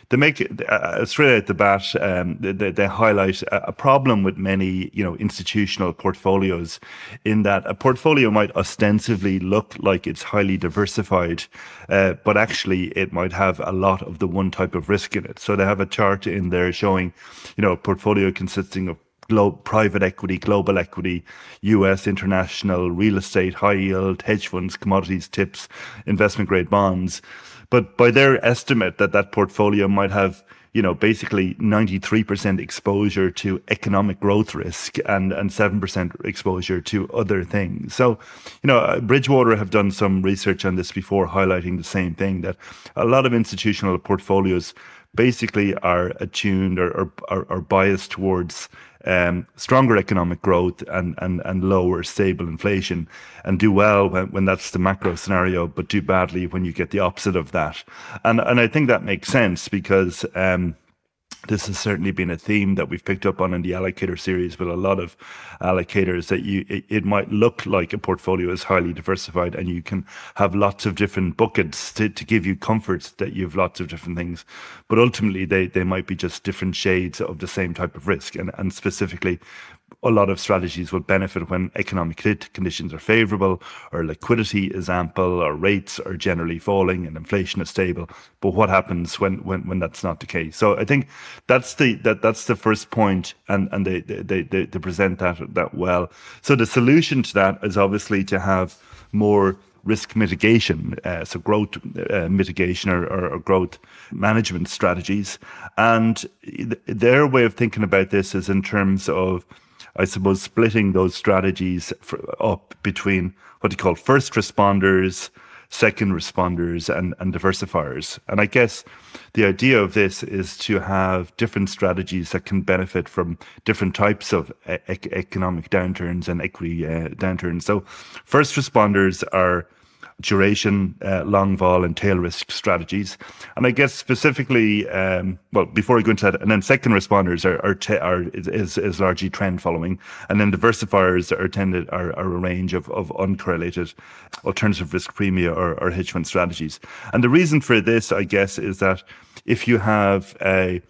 they make uh, straight out the bat. Um, they, they, highlight a, a, problem with many, you know, institutional portfolios, in that a portfolio might ostensibly look like it's highly diversified, uh, but actually it might have a lot of the one type of risk in it. So they have a chart in there showing, you know, a portfolio consisting of Private equity, global equity, US, international, real estate, high yield, hedge funds, commodities, tips, investment grade bonds. But by their estimate that that portfolio might have, you know, basically 93% exposure to economic growth risk and, and 7% exposure to other things. So, you know, uh, Bridgewater have done some research on this before, highlighting the same thing that a lot of institutional portfolios basically are attuned or, or, or biased towards um, stronger economic growth and, and, and lower stable inflation and do well when, when that's the macro scenario, but do badly when you get the opposite of that. And, and I think that makes sense because um, this has certainly been a theme that we've picked up on in the allocator series with a lot of allocators that you it, it, might look like a portfolio is highly diversified and you can have lots of different buckets to, to give you comfort that you have lots of different things. But ultimately they they might be just different shades of the same type of risk. And and specifically a lot of strategies will benefit when economic conditions are favorable or liquidity is ample or rates are generally falling and inflation is stable. But what happens when when, when that's not the case? So i think that's the that that's the first point and and they they, they, they present that that well. So the solution to that is obviously to have more risk mitigation, uh, so growth uh, mitigation or, or, or, growth management strategies. And th- their way of thinking about this is in terms of I suppose, splitting those strategies for, up between what you call first responders, second responders, and, and diversifiers. And I guess the idea of this is to have different strategies that can benefit from different types of e- economic downturns and equity uh, downturns. So, first responders are duration, uh, long vol, and tail risk strategies. And I guess specifically, um, well, before I go into that, and then second responders are are, are is, is largely trend following, and then diversifiers are tended are, are a range of, of uncorrelated alternative risk premia or, or hedge fund strategies. And the reason for this, I guess, is that if you have a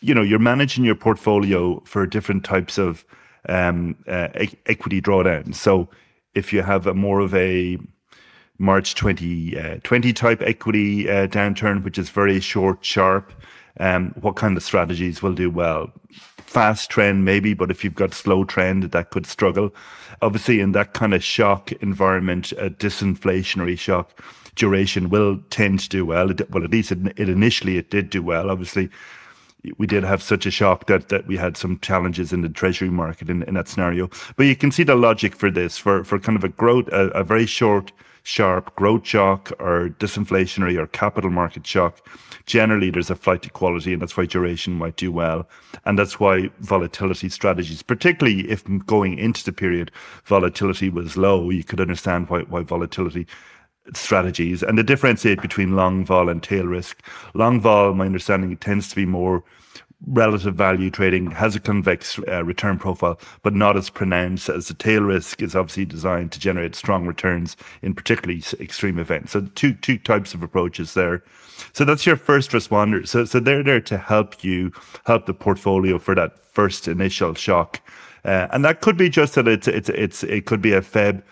you know you're managing your portfolio for different types of um, uh, equity drawdowns. So if you have a more of a March 2020 uh, type equity uh, downturn, which is very short, sharp. Um, what kind of strategies will do well? Fast trend, maybe, but if you've got slow trend, that could struggle. Obviously, in that kind of shock environment, a disinflationary shock, duration will tend to do well. Well, at least it, it initially it did do well. Obviously, we did have such a shock that that we had some challenges in the treasury market in, in that scenario. But you can see the logic for this for for kind of a growth, a, a very short sharp growth shock or disinflationary or capital market shock, generally there's a flight to quality, and that's why duration might do well. And that's why volatility strategies, particularly if going into the period volatility was low, you could understand why, why volatility strategies and the differentiate between long vol and tail risk. Long vol, my understanding, tends to be more relative value trading has a convex uh, return profile, but not as pronounced as the tail risk is obviously designed to generate strong returns in particularly extreme events. So two two types of approaches there. So that's your first responder. So so they're there to help you help the portfolio for that first initial shock, uh, and that could be just that it's it's it's it could be a Feb.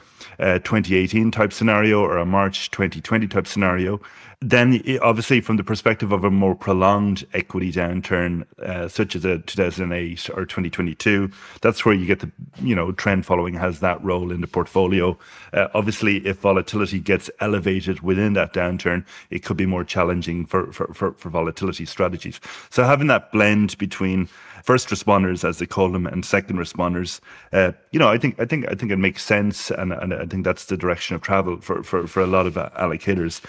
Uh, 2018 type scenario or a March 2020 type scenario. Then, obviously, from the perspective of a more prolonged equity downturn, uh, such as a 2008 or 2022, that's where you get the you know trend following has that role in the portfolio. Uh, obviously, if volatility gets elevated within that downturn, it could be more challenging for for, for, for volatility strategies. So having that blend between first responders, as they call them, and second responders, uh, you know, I think I think I think it makes sense, and, and I think that's the direction of travel for for, for a lot of allocators.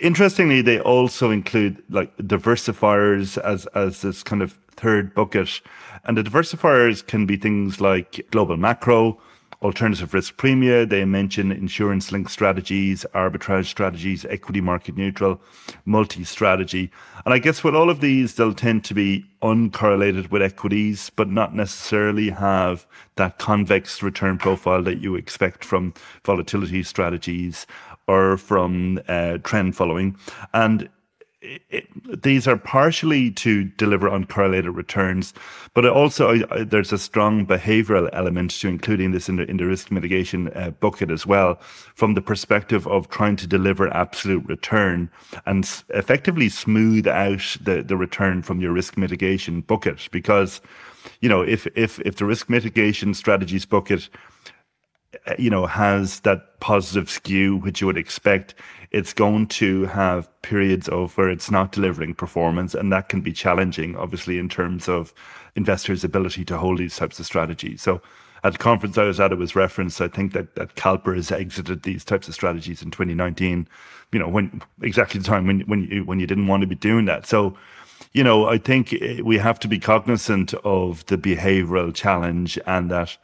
Interestingly, they also include like diversifiers as as this kind of third bucket, and the diversifiers can be things like global macro, alternative risk premia. They mention insurance linked strategies, arbitrage strategies, equity market neutral, multi strategy. And I guess with all of these, they'll tend to be uncorrelated with equities, but not necessarily have that convex return profile that you expect from volatility strategies or from uh, trend following. And it, these are partially to deliver on correlated returns, but also uh, there's a strong behavioral element to including this in the, in the risk mitigation uh, bucket as well, from the perspective of trying to deliver absolute return and effectively smooth out the, the return from your risk mitigation bucket. Because, you know, if if if the risk mitigation strategies bucket you know, has that positive skew, which you would expect, it's going to have periods of where it's not delivering performance. And that can be challenging, obviously, in terms of investors' ability to hold these types of strategies. So at the conference I was at, it was referenced, I think that, that CalPERS has exited these types of strategies in 2019, you know, when exactly the time when, when you, when you didn't want to be doing that. So, you know, I think eh, we have to be cognizant of the behavioral challenge and that,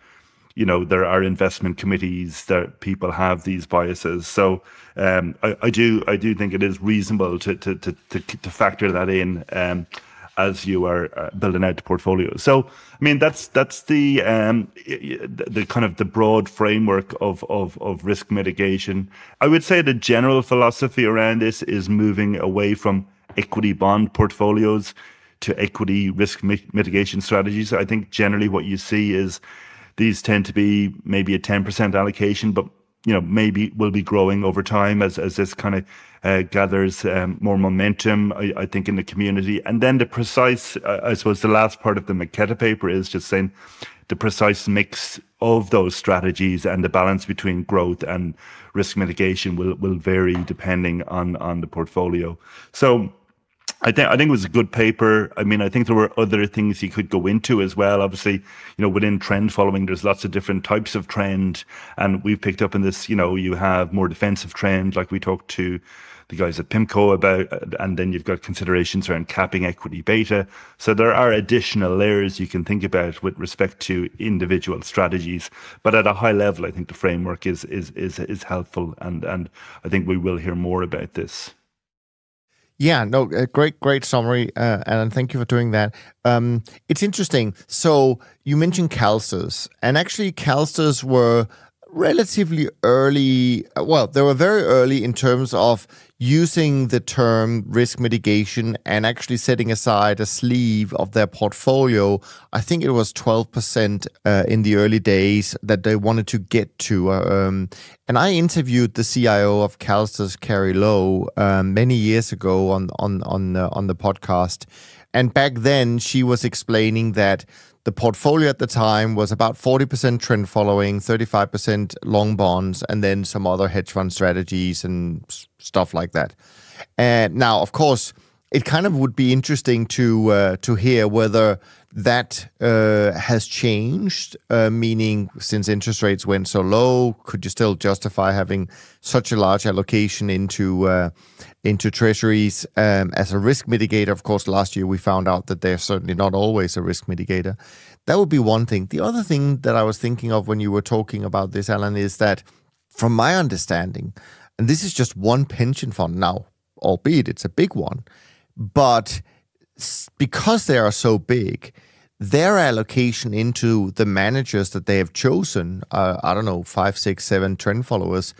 you know, there are investment committees that people have these biases. So um, I, I, do I do think it is reasonable to to to, to, to factor that in. Um, as you are uh, building out the portfolio. So, I mean, that's that's the um, the, the kind of the broad framework of, of of risk mitigation. I would say the general philosophy around this is moving away from equity bond portfolios to equity risk mitigation strategies. I think generally what you see is these tend to be maybe a 10% allocation, but you know maybe will be growing over time as as this kind of uh, gathers um, more momentum. I, I, think in the community, and then the precise, uh, I suppose, the last part of the Meketa paper is just saying the precise mix of those strategies and the balance between growth and risk mitigation will will vary depending on on the portfolio. So I think I think it was a good paper. I mean, I think there were other things you could go into as well. Obviously, you know, within trend following, there's lots of different types of trend, and we've picked up in this. You know, you have more defensive trend, like we talked to the guys at PIMCO about, and then you've got considerations around capping equity beta. So there are additional layers you can think about with respect to individual strategies. But at a high level, I think the framework is is is is helpful, and and I think we will hear more about this.
Yeah, no, great, great summary, uh, and thank you for doing that. Um, it's interesting. So you mentioned CalSTRS, and actually, CalSTRS were relatively early. Well, they were very early in terms of using the term risk mitigation and actually setting aside a sleeve of their portfolio. I think it was 12% uh, in the early days that they wanted to get to. Uh, um, and I interviewed the CIO of CalSTRS, Carrie Lowe, um, many years ago on, on, on, uh, on the podcast. And back then, she was explaining that the portfolio at the time was about 40% trend following, 35% long bonds, and then some other hedge fund strategies and stuff like that. And now, of course, it kind of would be interesting to uh, to hear whether that uh, has changed. Uh, meaning, since interest rates went so low, could you still justify having such a large allocation into uh, into treasuries um, as a risk mitigator? Of course, last year we found out that they're certainly not always a risk mitigator. That would be one thing. The other thing that I was thinking of when you were talking about this, Alan, is that from my understanding, and this is just one pension fund now, albeit it's a big one, but because they are so big, their allocation into the managers that they have chosen, uh, I don't know, five, six, seven trend followers,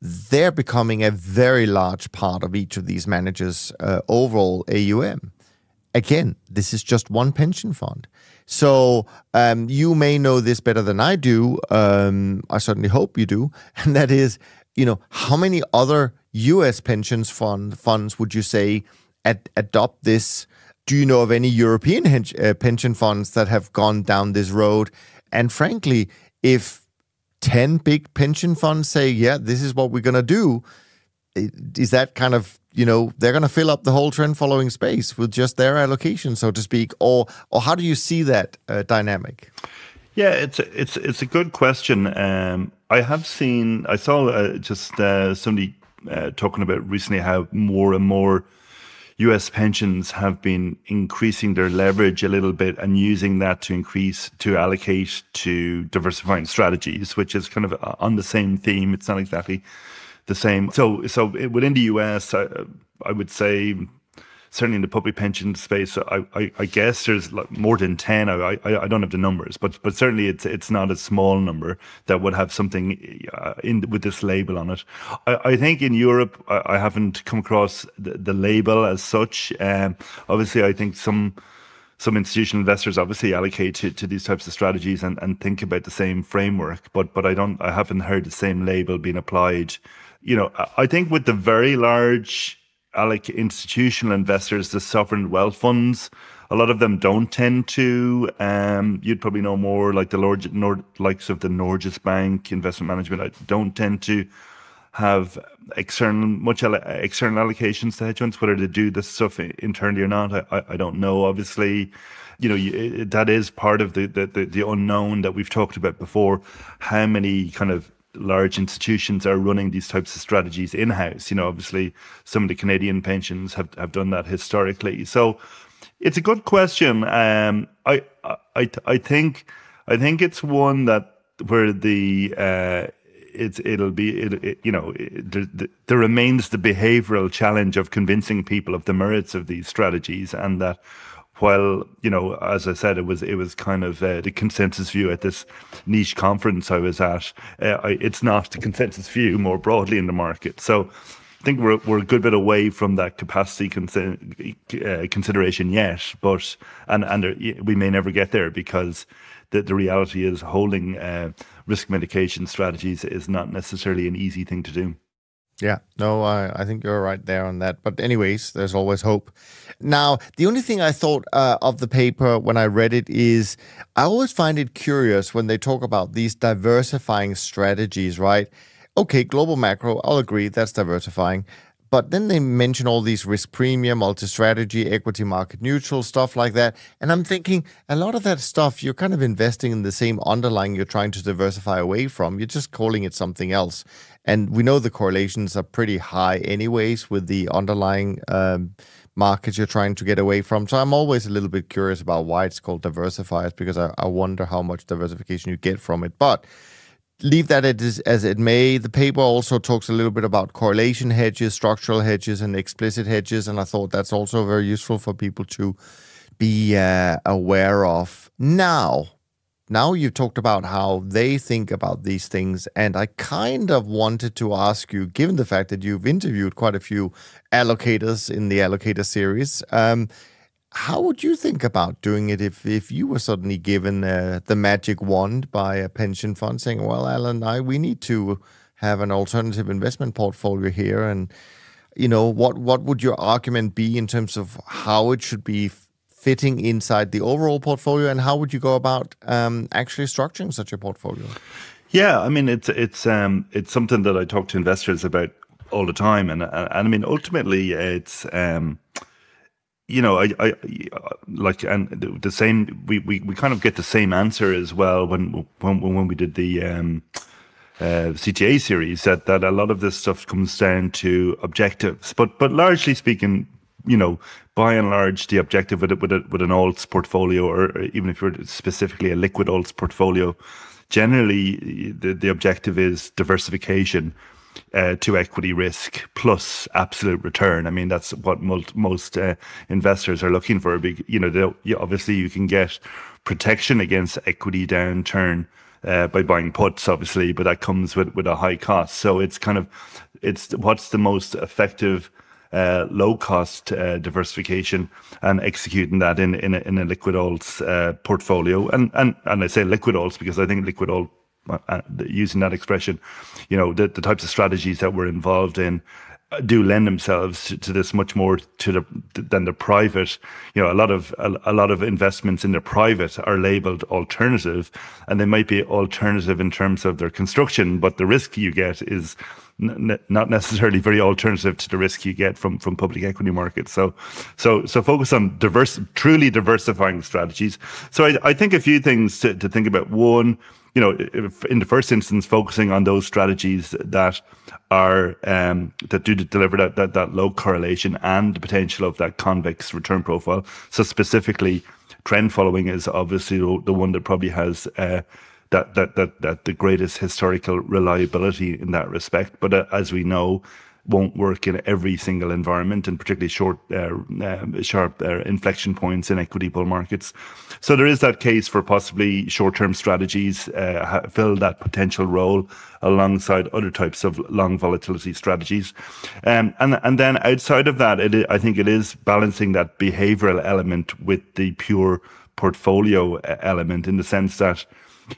they're becoming a very large part of each of these managers' uh, overall AUM. Again, this is just one pension fund. So um, you may know this better than I do. Um, I certainly hope you do. And that is you know, how many other U.S. pensions fund funds would you say ad- adopt this? Do you know of any European uh, pension funds that have gone down this road? And frankly, if 10 big pension funds say, yeah, this is what we're going to do, is that kind of, you know, they're going to fill up the whole trend following space with just their allocation, so to speak? Or, or how do you see that uh, dynamic?
Yeah, it's a, it's it's a good question. Um, I have seen, I saw uh, just uh, somebody uh, talking about recently how more and more US pensions have been increasing their leverage a little bit and using that to increase, to allocate to diversifying strategies, which is kind of on the same theme. It's not exactly the same. So, so within the US, I, I would say certainly in the public pension space, I, I, I guess there's more than ten. I, I, I don't have the numbers, but but certainly it's it's not a small number that would have something uh, in with this label on it. I, I think in Europe, I, I haven't come across the, the label as such. Um, obviously, I think some some institutional investors obviously allocate to, to these types of strategies and, and think about the same framework, but but I don't I haven't heard the same label being applied. You know, I think with the very large like institutional investors, the sovereign wealth funds, a lot of them don't tend to. Um, you'd probably know more like the Lord, Nord, likes of the Norges Bank investment management. I don't tend to have external much external allocations to hedge funds. Whether they do this stuff internally or not, I, I don't know. Obviously, you know you, that is part of the the the unknown that we've talked about before. How many kind of large institutions are running these types of strategies in house. You know, obviously, some of the Canadian pensions have, have done that historically. So, it's a good question. Um, I, I, I think, I think it's one that where the uh, it's it'll be it, it you know it, there, there remains the behavioral challenge of convincing people of the merits of these strategies and that while you know as i said it was it was kind of uh, the consensus view at this niche conference i was at uh, I, it's not the consensus view more broadly in the market so I think we're we're a good bit away from that capacity uh, consideration yet, but and and there, we may never get there because the the reality is holding uh, risk mitigation strategies is not necessarily an easy thing to do.
Yeah, no, I, I think you're right there on that. But, anyways, there's always hope. Now, the only thing I thought uh, of the paper when I read it is I always find it curious when they talk about these diversifying strategies, right? Okay, global macro, I'll agree, that's diversifying. But then they mention all these risk premium, multi strategy, equity market neutral, stuff like that. And I'm thinking a lot of that stuff, you're kind of investing in the same underlying you're trying to diversify away from. You're just calling it something else. And we know the correlations are pretty high, anyways, with the underlying um, markets you're trying to get away from. So I'm always a little bit curious about why it's called diversifiers because I, I wonder how much diversification you get from it. But leave that as, as it may. The paper also talks a little bit about correlation hedges, structural hedges, and explicit hedges, and I thought that's also very useful for people to be uh, aware of. Now, now you've talked about how they think about these things, and I kind of wanted to ask you, given the fact that you've interviewed quite a few allocators in the allocator series. Um, how would you think about doing it if, if you were suddenly given uh, the magic wand by a pension fund saying, well, Alan, I, we need to have an alternative investment portfolio here. And, you know, what, what would your argument be in terms of how it should be fitting inside the overall portfolio? And how would you go about um, actually structuring such a portfolio?
Yeah, I mean, it's, it's, um, it's something that I talk to investors about all the time. And, and I mean, ultimately, it's, um, you know, I, I like, and the same. We, we, we kind of get the same answer as well when when when we did the um, uh, CTA series. That that a lot of this stuff comes down to objectives, but but largely speaking, you know, by and large, the objective with it with a, with an alts portfolio, or even if you're specifically a liquid alts portfolio, generally the the objective is diversification uh, to equity risk plus absolute return. I mean, that's what most, most uh, investors are looking for. You know, obviously you can get protection against equity downturn uh, by buying puts, obviously, but that comes with, with a high cost. So it's kind of, it's what's the most effective uh, low cost uh, diversification and executing that in in a, in a liquid alts uh, portfolio. And and and I say liquid alts because I think liquid alt uh, uh, using that expression, you know, the, the types of strategies that we're involved in uh, do lend themselves to, to, this much more to the than the private. You know, a lot of a, a, lot of investments in the private are labeled alternative, and they might be alternative in terms of their construction, but the risk you get is not necessarily very alternative to the risk you get from from public equity markets. So, so so focus on diverse, truly diversifying strategies. So I, I think a few things to, to think about. One you know, in the first instance, focusing on those strategies that are um, that do deliver that, that that low correlation and the potential of that convex return profile. So specifically, trend following is obviously the one that probably has uh, that that that that the greatest historical reliability in that respect. But uh, as we know, won't work in every single environment, and particularly short, uh, uh, sharp uh, inflection points in equity bull markets. So there is that case for possibly short-term strategies uh, fill that potential role alongside other types of long volatility strategies. Um, and and then outside of that, it, I think it is balancing that behavioral element with the pure portfolio element in the sense that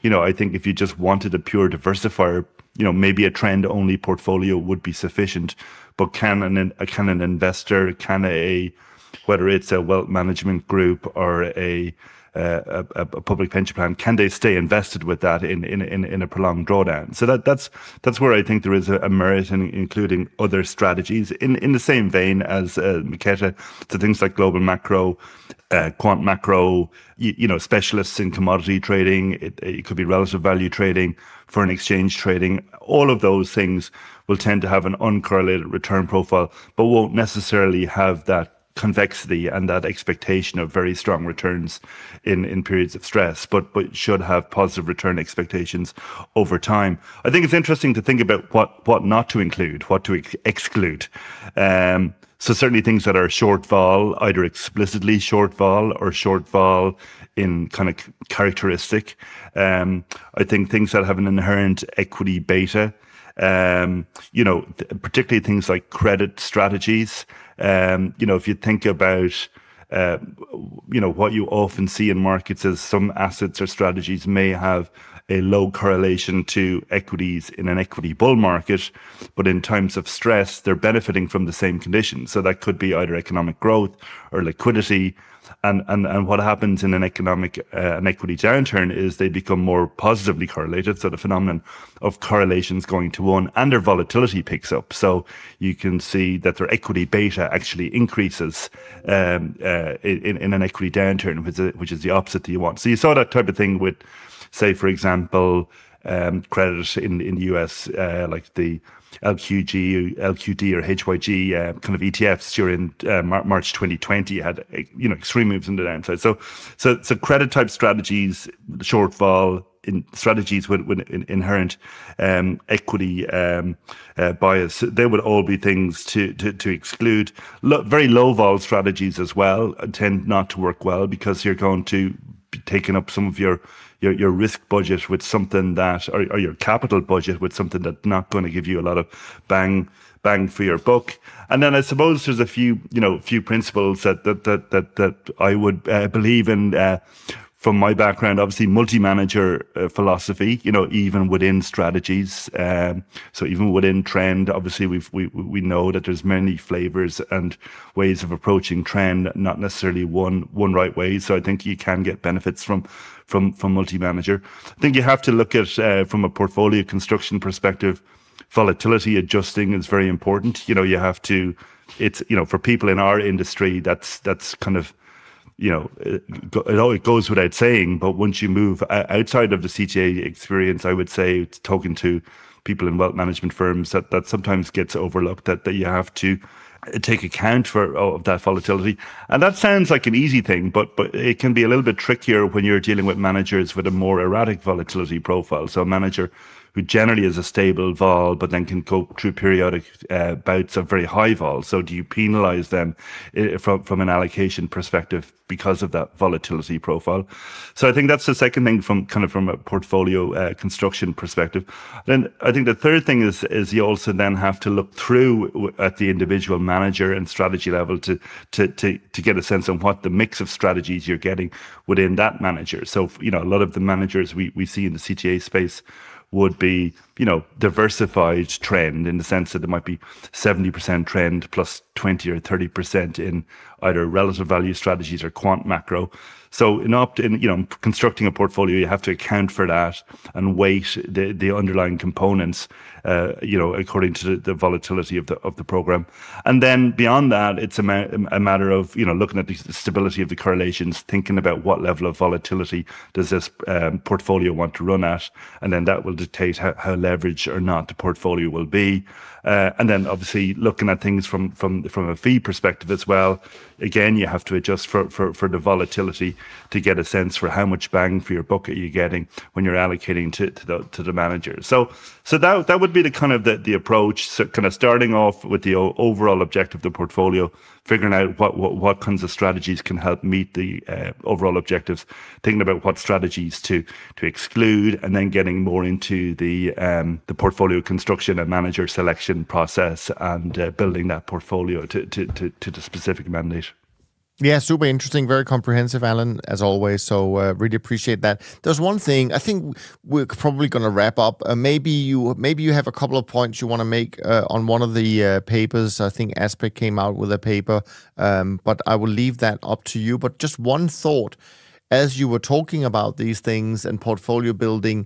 you know, I think if you just wanted a pure diversifier you know, maybe a trend only portfolio would be sufficient. But can an can an investor, can a whether it's a wealth management group or a uh, a, a, public pension plan, can they stay invested with that in, in, in, in, a prolonged drawdown? So that, that's that's where I think there is a, a merit in including other strategies in, in the same vein as uh, Meketa, to things like global macro, uh, quant macro, you, you, know, specialists in commodity trading. It, it could be relative value trading, foreign exchange trading. All of those things will tend to have an uncorrelated return profile, but won't necessarily have that convexity and that expectation of very strong returns in, in periods of stress, but but should have positive return expectations over time. I think it's interesting to think about what what not to include, what to ex- exclude. Um, so certainly things that are short vol, either explicitly short vol or short vol in kind of characteristic. Um, I think things that have an inherent equity beta. Um, you know, particularly things like credit strategies. Um, you know, if you think about uh, you know what you often see in markets is some assets or strategies may have a low correlation to equities in an equity bull market, but in times of stress, they're benefiting from the same conditions. So that could be either economic growth or liquidity. And, and, and what happens in an economic uh, an equity downturn is they become more positively correlated. So the phenomenon of correlations going to one and their volatility picks up. So you can see that their equity beta actually increases um, uh, in, in an equity downturn, which is, which is the opposite that you want. So you saw that type of thing with say, for example, um, credit in in the US, uh, like the LQG, LQD, or HYG uh, kind of ETFs during uh, March 2020 had you know extreme moves in the downside. So, so so credit type strategies, shortfall in strategies with, with inherent um, equity um, uh, bias, they would all be things to to, to exclude. Lo- very low vol strategies as well tend not to work well because you're going to be taking up some of your your, your risk budget with something that, or, or your capital budget with something that's not going to give you a lot of bang bang for your buck. And then I suppose there's a few, you know, few principles that that that that, that I would uh, believe in. Uh, from my background, obviously multi-manager uh, philosophy, you know, even within strategies. Um, so even within trend, obviously we've, we, we know that there's many flavors and ways of approaching trend, not necessarily one, one right way. So I think you can get benefits from, from, from multi-manager. I think you have to look at, uh, from a portfolio construction perspective, volatility adjusting is very important. You know, you have to, it's, you know, for people in our industry, that's, that's kind of, you know, it, it goes without saying, but once you move outside of the CTA experience, I would say talking to people in wealth management firms that, that sometimes gets overlooked that, that you have to uh, take account for of that volatility. And that sounds like an easy thing, but but it can be a little bit trickier when you're dealing with managers with a more erratic volatility profile. So a manager who generally is a stable vol, but then can go through periodic uh, bouts of very high vol. So do you penalise them uh, from from an allocation perspective because of that volatility profile? So I think that's the second thing from kind of from a portfolio uh, construction perspective. Then I think the third thing is is you also then have to look through at the individual manager and strategy level to to to to get a sense on what the mix of strategies you're getting within that manager. So you know a lot of the managers we we see in the CTA space would be, you know, diversified trend in the sense that there might be 70% trend plus 20 or 30% in either relative value strategies or quant macro. So in opt in, you know, constructing a portfolio, you have to account for that and weight the, the underlying components, uh, you know, according to the, volatility of the of the program. And then beyond that, it's a, ma- a matter of you know looking at the stability of the correlations, thinking about what level of volatility does this um, portfolio want to run at, and then that will dictate how, how leveraged or not the portfolio will be. Uh, and then obviously looking at things from from from a fee perspective as well. Again, you have to adjust for, for, for the volatility to get a sense for how much bang for your buck are you getting when you're allocating to, to the to the manager. So so that that would be the kind of the, the approach. So kind of starting off with the overall objective of the portfolio, figuring out what, what, what kinds of strategies can help meet the uh, overall objectives, thinking about what strategies to to exclude, and then getting more into the um, the portfolio construction and manager selection process and uh, building that portfolio to, to, to, to the specific mandate.
Yeah, super interesting, very comprehensive, Alan, as always. So uh, really appreciate that. There's one thing I think we're probably going to wrap up. Uh, maybe you maybe you have a couple of points you want to make uh, on one of the uh, papers. I think Aspect came out with a paper, um, but I will leave that up to you. But just one thought, as you were talking about these things and portfolio building,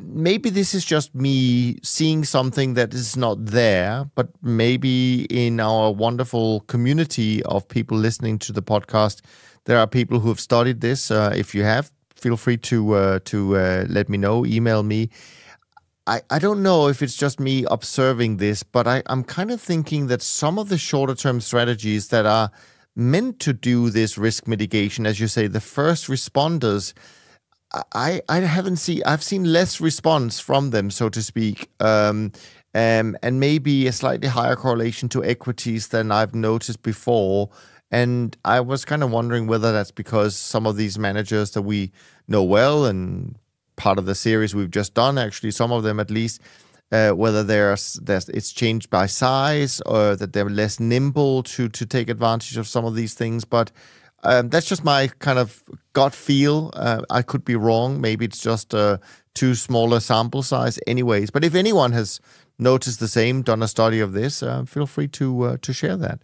maybe this is just me seeing something that is not there, but maybe in our wonderful community of people listening to the podcast, there are people who have studied this. Uh, if you have, feel free to uh, to uh, let me know. Email me. I, I don't know if it's just me observing this, but I, I'm kind of thinking that some of the shorter term strategies that are meant to do this risk mitigation, as you say, the first responders. I, I haven't seen I've seen less response from them, so to speak, um, um, and maybe a slightly higher correlation to equities than I've noticed before. And I was kind of wondering whether that's because some of these managers that we know well and part of the series we've just done, actually, some of them at least, uh, whether there's, there's it's changed by size or that they're less nimble to to take advantage of some of these things. But um, that's just my kind of gut feel. Uh, I could be wrong. Maybe it's just a too smaller sample size, anyways. But if anyone has noticed the same, done a study of this, uh, feel free to uh, to share that.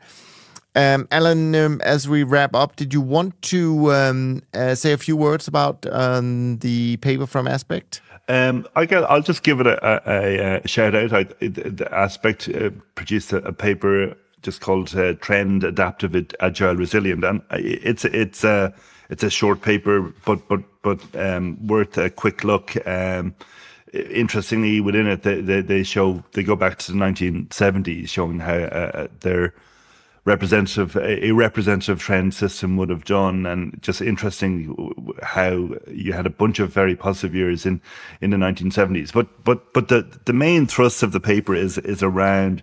Um, Alan, um, as we wrap up, did you want to um, uh, say a few words about um, the paper from Aspect?
Um, I get, I'll just give it a, a, a shout out. I, the Aspect uh, produced a, a, paper just called uh, "Trend Adaptive Agile Resilient," and it's it's a it's a short paper, but but but um, worth a quick look. Um, interestingly, within it, they, they, they show they go back to the 1970s, showing how uh, their representative a representative trend system would have done. And just interesting how you had a bunch of very positive years in in the 1970s but but but the the main thrust of the paper is is around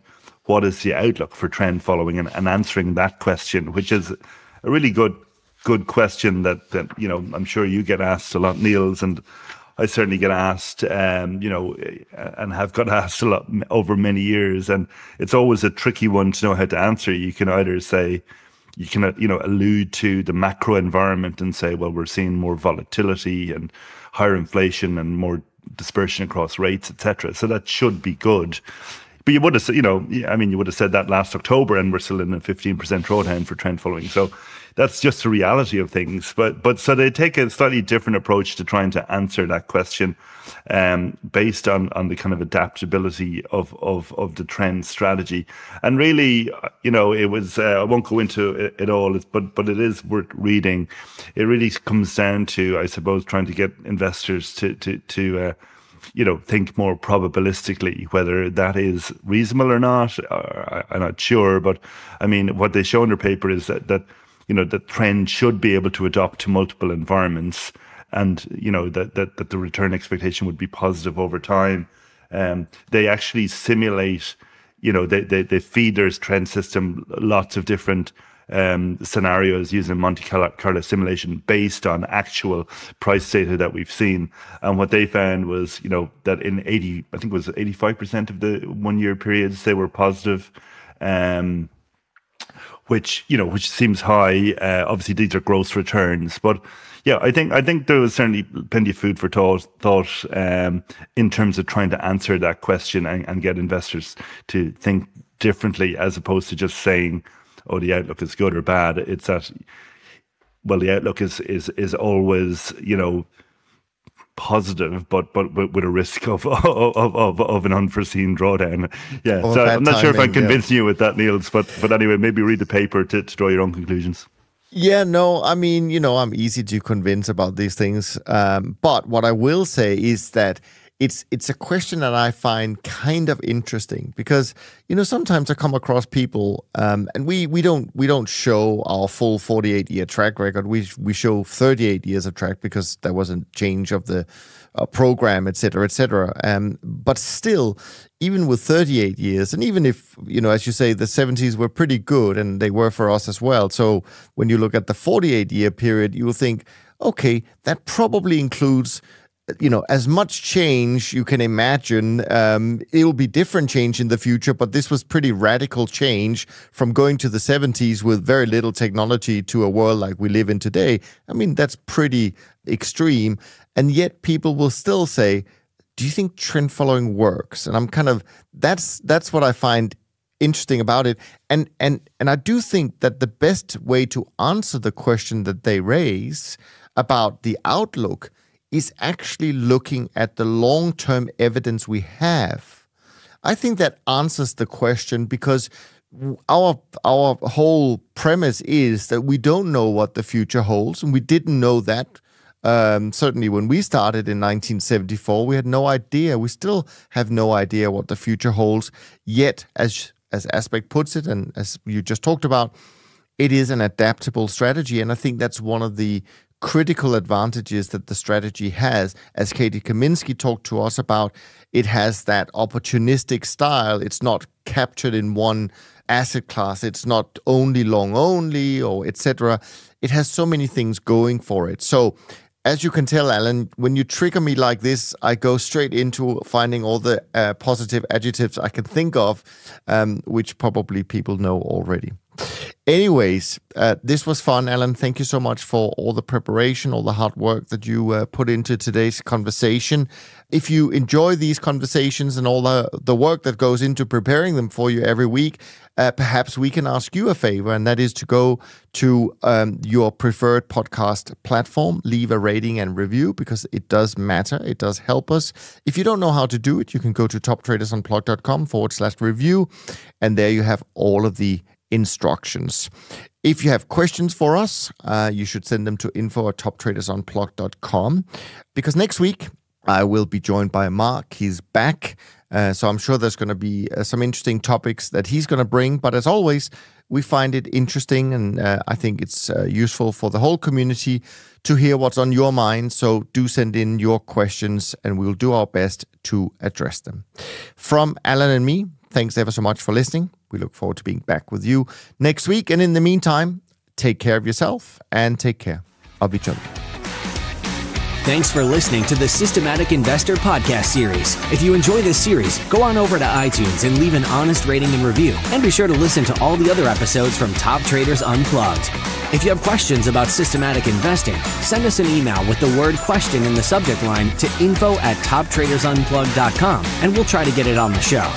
what is the outlook for trend following and, and answering that question which is a really good good question that that you know I'm sure you get asked a lot Niels and I certainly get asked, um, you know, and have got asked a lot over many years, and it's always a tricky one to know how to answer. You can either say, you can, you know, allude to the macro environment and say, well, we're seeing more volatility and higher inflation and more dispersion across rates, etc. So that should be good. But you would have, you know, I mean, you would have said that last October, and we're still in a 15% drawdown for trend following. So that's just the reality of things. But but so they take a slightly different approach to trying to answer that question, um, based on on the kind of adaptability of of of the trend strategy. And really, you know, it was uh, I won't go into it, it all, but but it is worth reading. It really comes down to, I suppose, trying to get investors to to to uh, you know, think more probabilistically whether that is reasonable or not. Uh, I'm not sure, but I mean, what they show in their paper is that that you know, the trend should be able to adopt to multiple environments and, you know, that, that, that the return expectation would be positive over time. Um, they actually simulate, you know, they, they, they feed their trend system lots of different um, scenarios using Monte Carlo simulation based on actual price data that we've seen. And what they found was, you know, that in 80, I think it was 85% of the one year periods, they were positive. Um, which you know which seems high. Uh, obviously, these are gross returns, but yeah, I think I think there was certainly plenty of food for thought thought um, in terms of trying to answer that question and, and get investors to think differently as opposed to just saying, "Oh, the outlook is good or bad." It's that well, the outlook is is is always you know positive, but but with a risk of of of, of an unforeseen drawdown. Yeah, so I'm not timing, sure if I convinced yeah. you with that, Niels. But but anyway, maybe read the paper to, to draw your own conclusions.
Yeah, no, I mean, you know, I'm easy to convince about these things. Um, but what I will say is that it's it's a question that I find kind of interesting because you know sometimes I come across people um, and we we don't we don't show our full 48 year track record. We we show 38 years of track because there was a change of the uh, program, etc., etc. Um, but still, even with 38 years, and even if you know, as you say, the 70s were pretty good and they were for us as well. So when you look at the 48 year period, you will think, okay, that probably includes you know, as much change you can imagine, um, it will be different change in the future, but this was pretty radical change from going to the 70s with very little technology to a world like we live in today. I mean, that's pretty extreme. And yet people will still say, do you think trend following works? And I'm kind of, that's, that's what I find interesting about it. And, and, and I do think that the best way to answer the question that they raise about the outlook is actually looking at the long term evidence we have. I think that answers the question because our our whole premise is that we don't know what the future holds, and we didn't know that. Um, certainly, when we started in 1974, we had no idea. We still have no idea what the future holds. Yet, as as Aspect puts it, and as you just talked about, it is an adaptable strategy. And I think that's one of the critical advantages that the strategy has. As Katie Kaminski talked to us about, it has that opportunistic style. It's not captured in one asset class. It's not only long only or etc. It has so many things going for it. So as you can tell, Alan, when you trigger me like this, I go straight into finding all the uh, positive adjectives I can think of, um, which probably people know already. Anyways, uh, this was fun, Alan. Thank you so much for all the preparation, all the hard work that you uh, put into today's conversation. If you enjoy these conversations and all the, the work that goes into preparing them for you every week, uh, perhaps we can ask you a favor, and that is to go to um, your preferred podcast platform, leave a rating and review because it does matter. It does help us. If you don't know how to do it, you can go to toptradersunplugged.com forward slash review, and there you have all of the instructions. If you have questions for us, uh, you should send them to info at toptradersunplugged.com because next week I will be joined by Mark. He's back. Uh, so I'm sure there's going to be uh, some interesting topics that he's going to bring. But as always, we find it interesting and uh, I think it's uh, useful for the whole community to hear what's on your mind. So do send in your questions and we'll do our best to address them. From Alan and me, thanks ever so much for listening. We look forward to being back with you next week. And in the meantime, take care of yourself and take care of each other.
Thanks for listening to the Systematic Investor podcast series. If you enjoy this series, go on over to iTunes and leave an honest rating and review. And be sure to listen to all the other episodes from Top Traders Unplugged. If you have questions about systematic investing, send us an email with the word question in the subject line to info at toptradersunplugged.com and we'll try to get it on the show.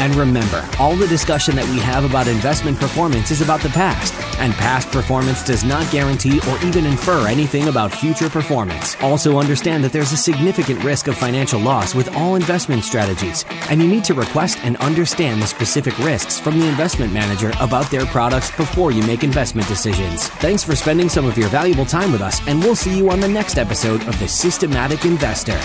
And remember, all the discussion that we have about investment performance is about the past, and past performance does not guarantee or even infer anything about future performance. Also, understand that there's a significant risk of financial loss with all investment strategies, and you need to request and understand the specific risks from the investment manager about their products before you make investment decisions. Thanks for spending some of your valuable time with us, and we'll see you on the next episode of The Systematic Investor.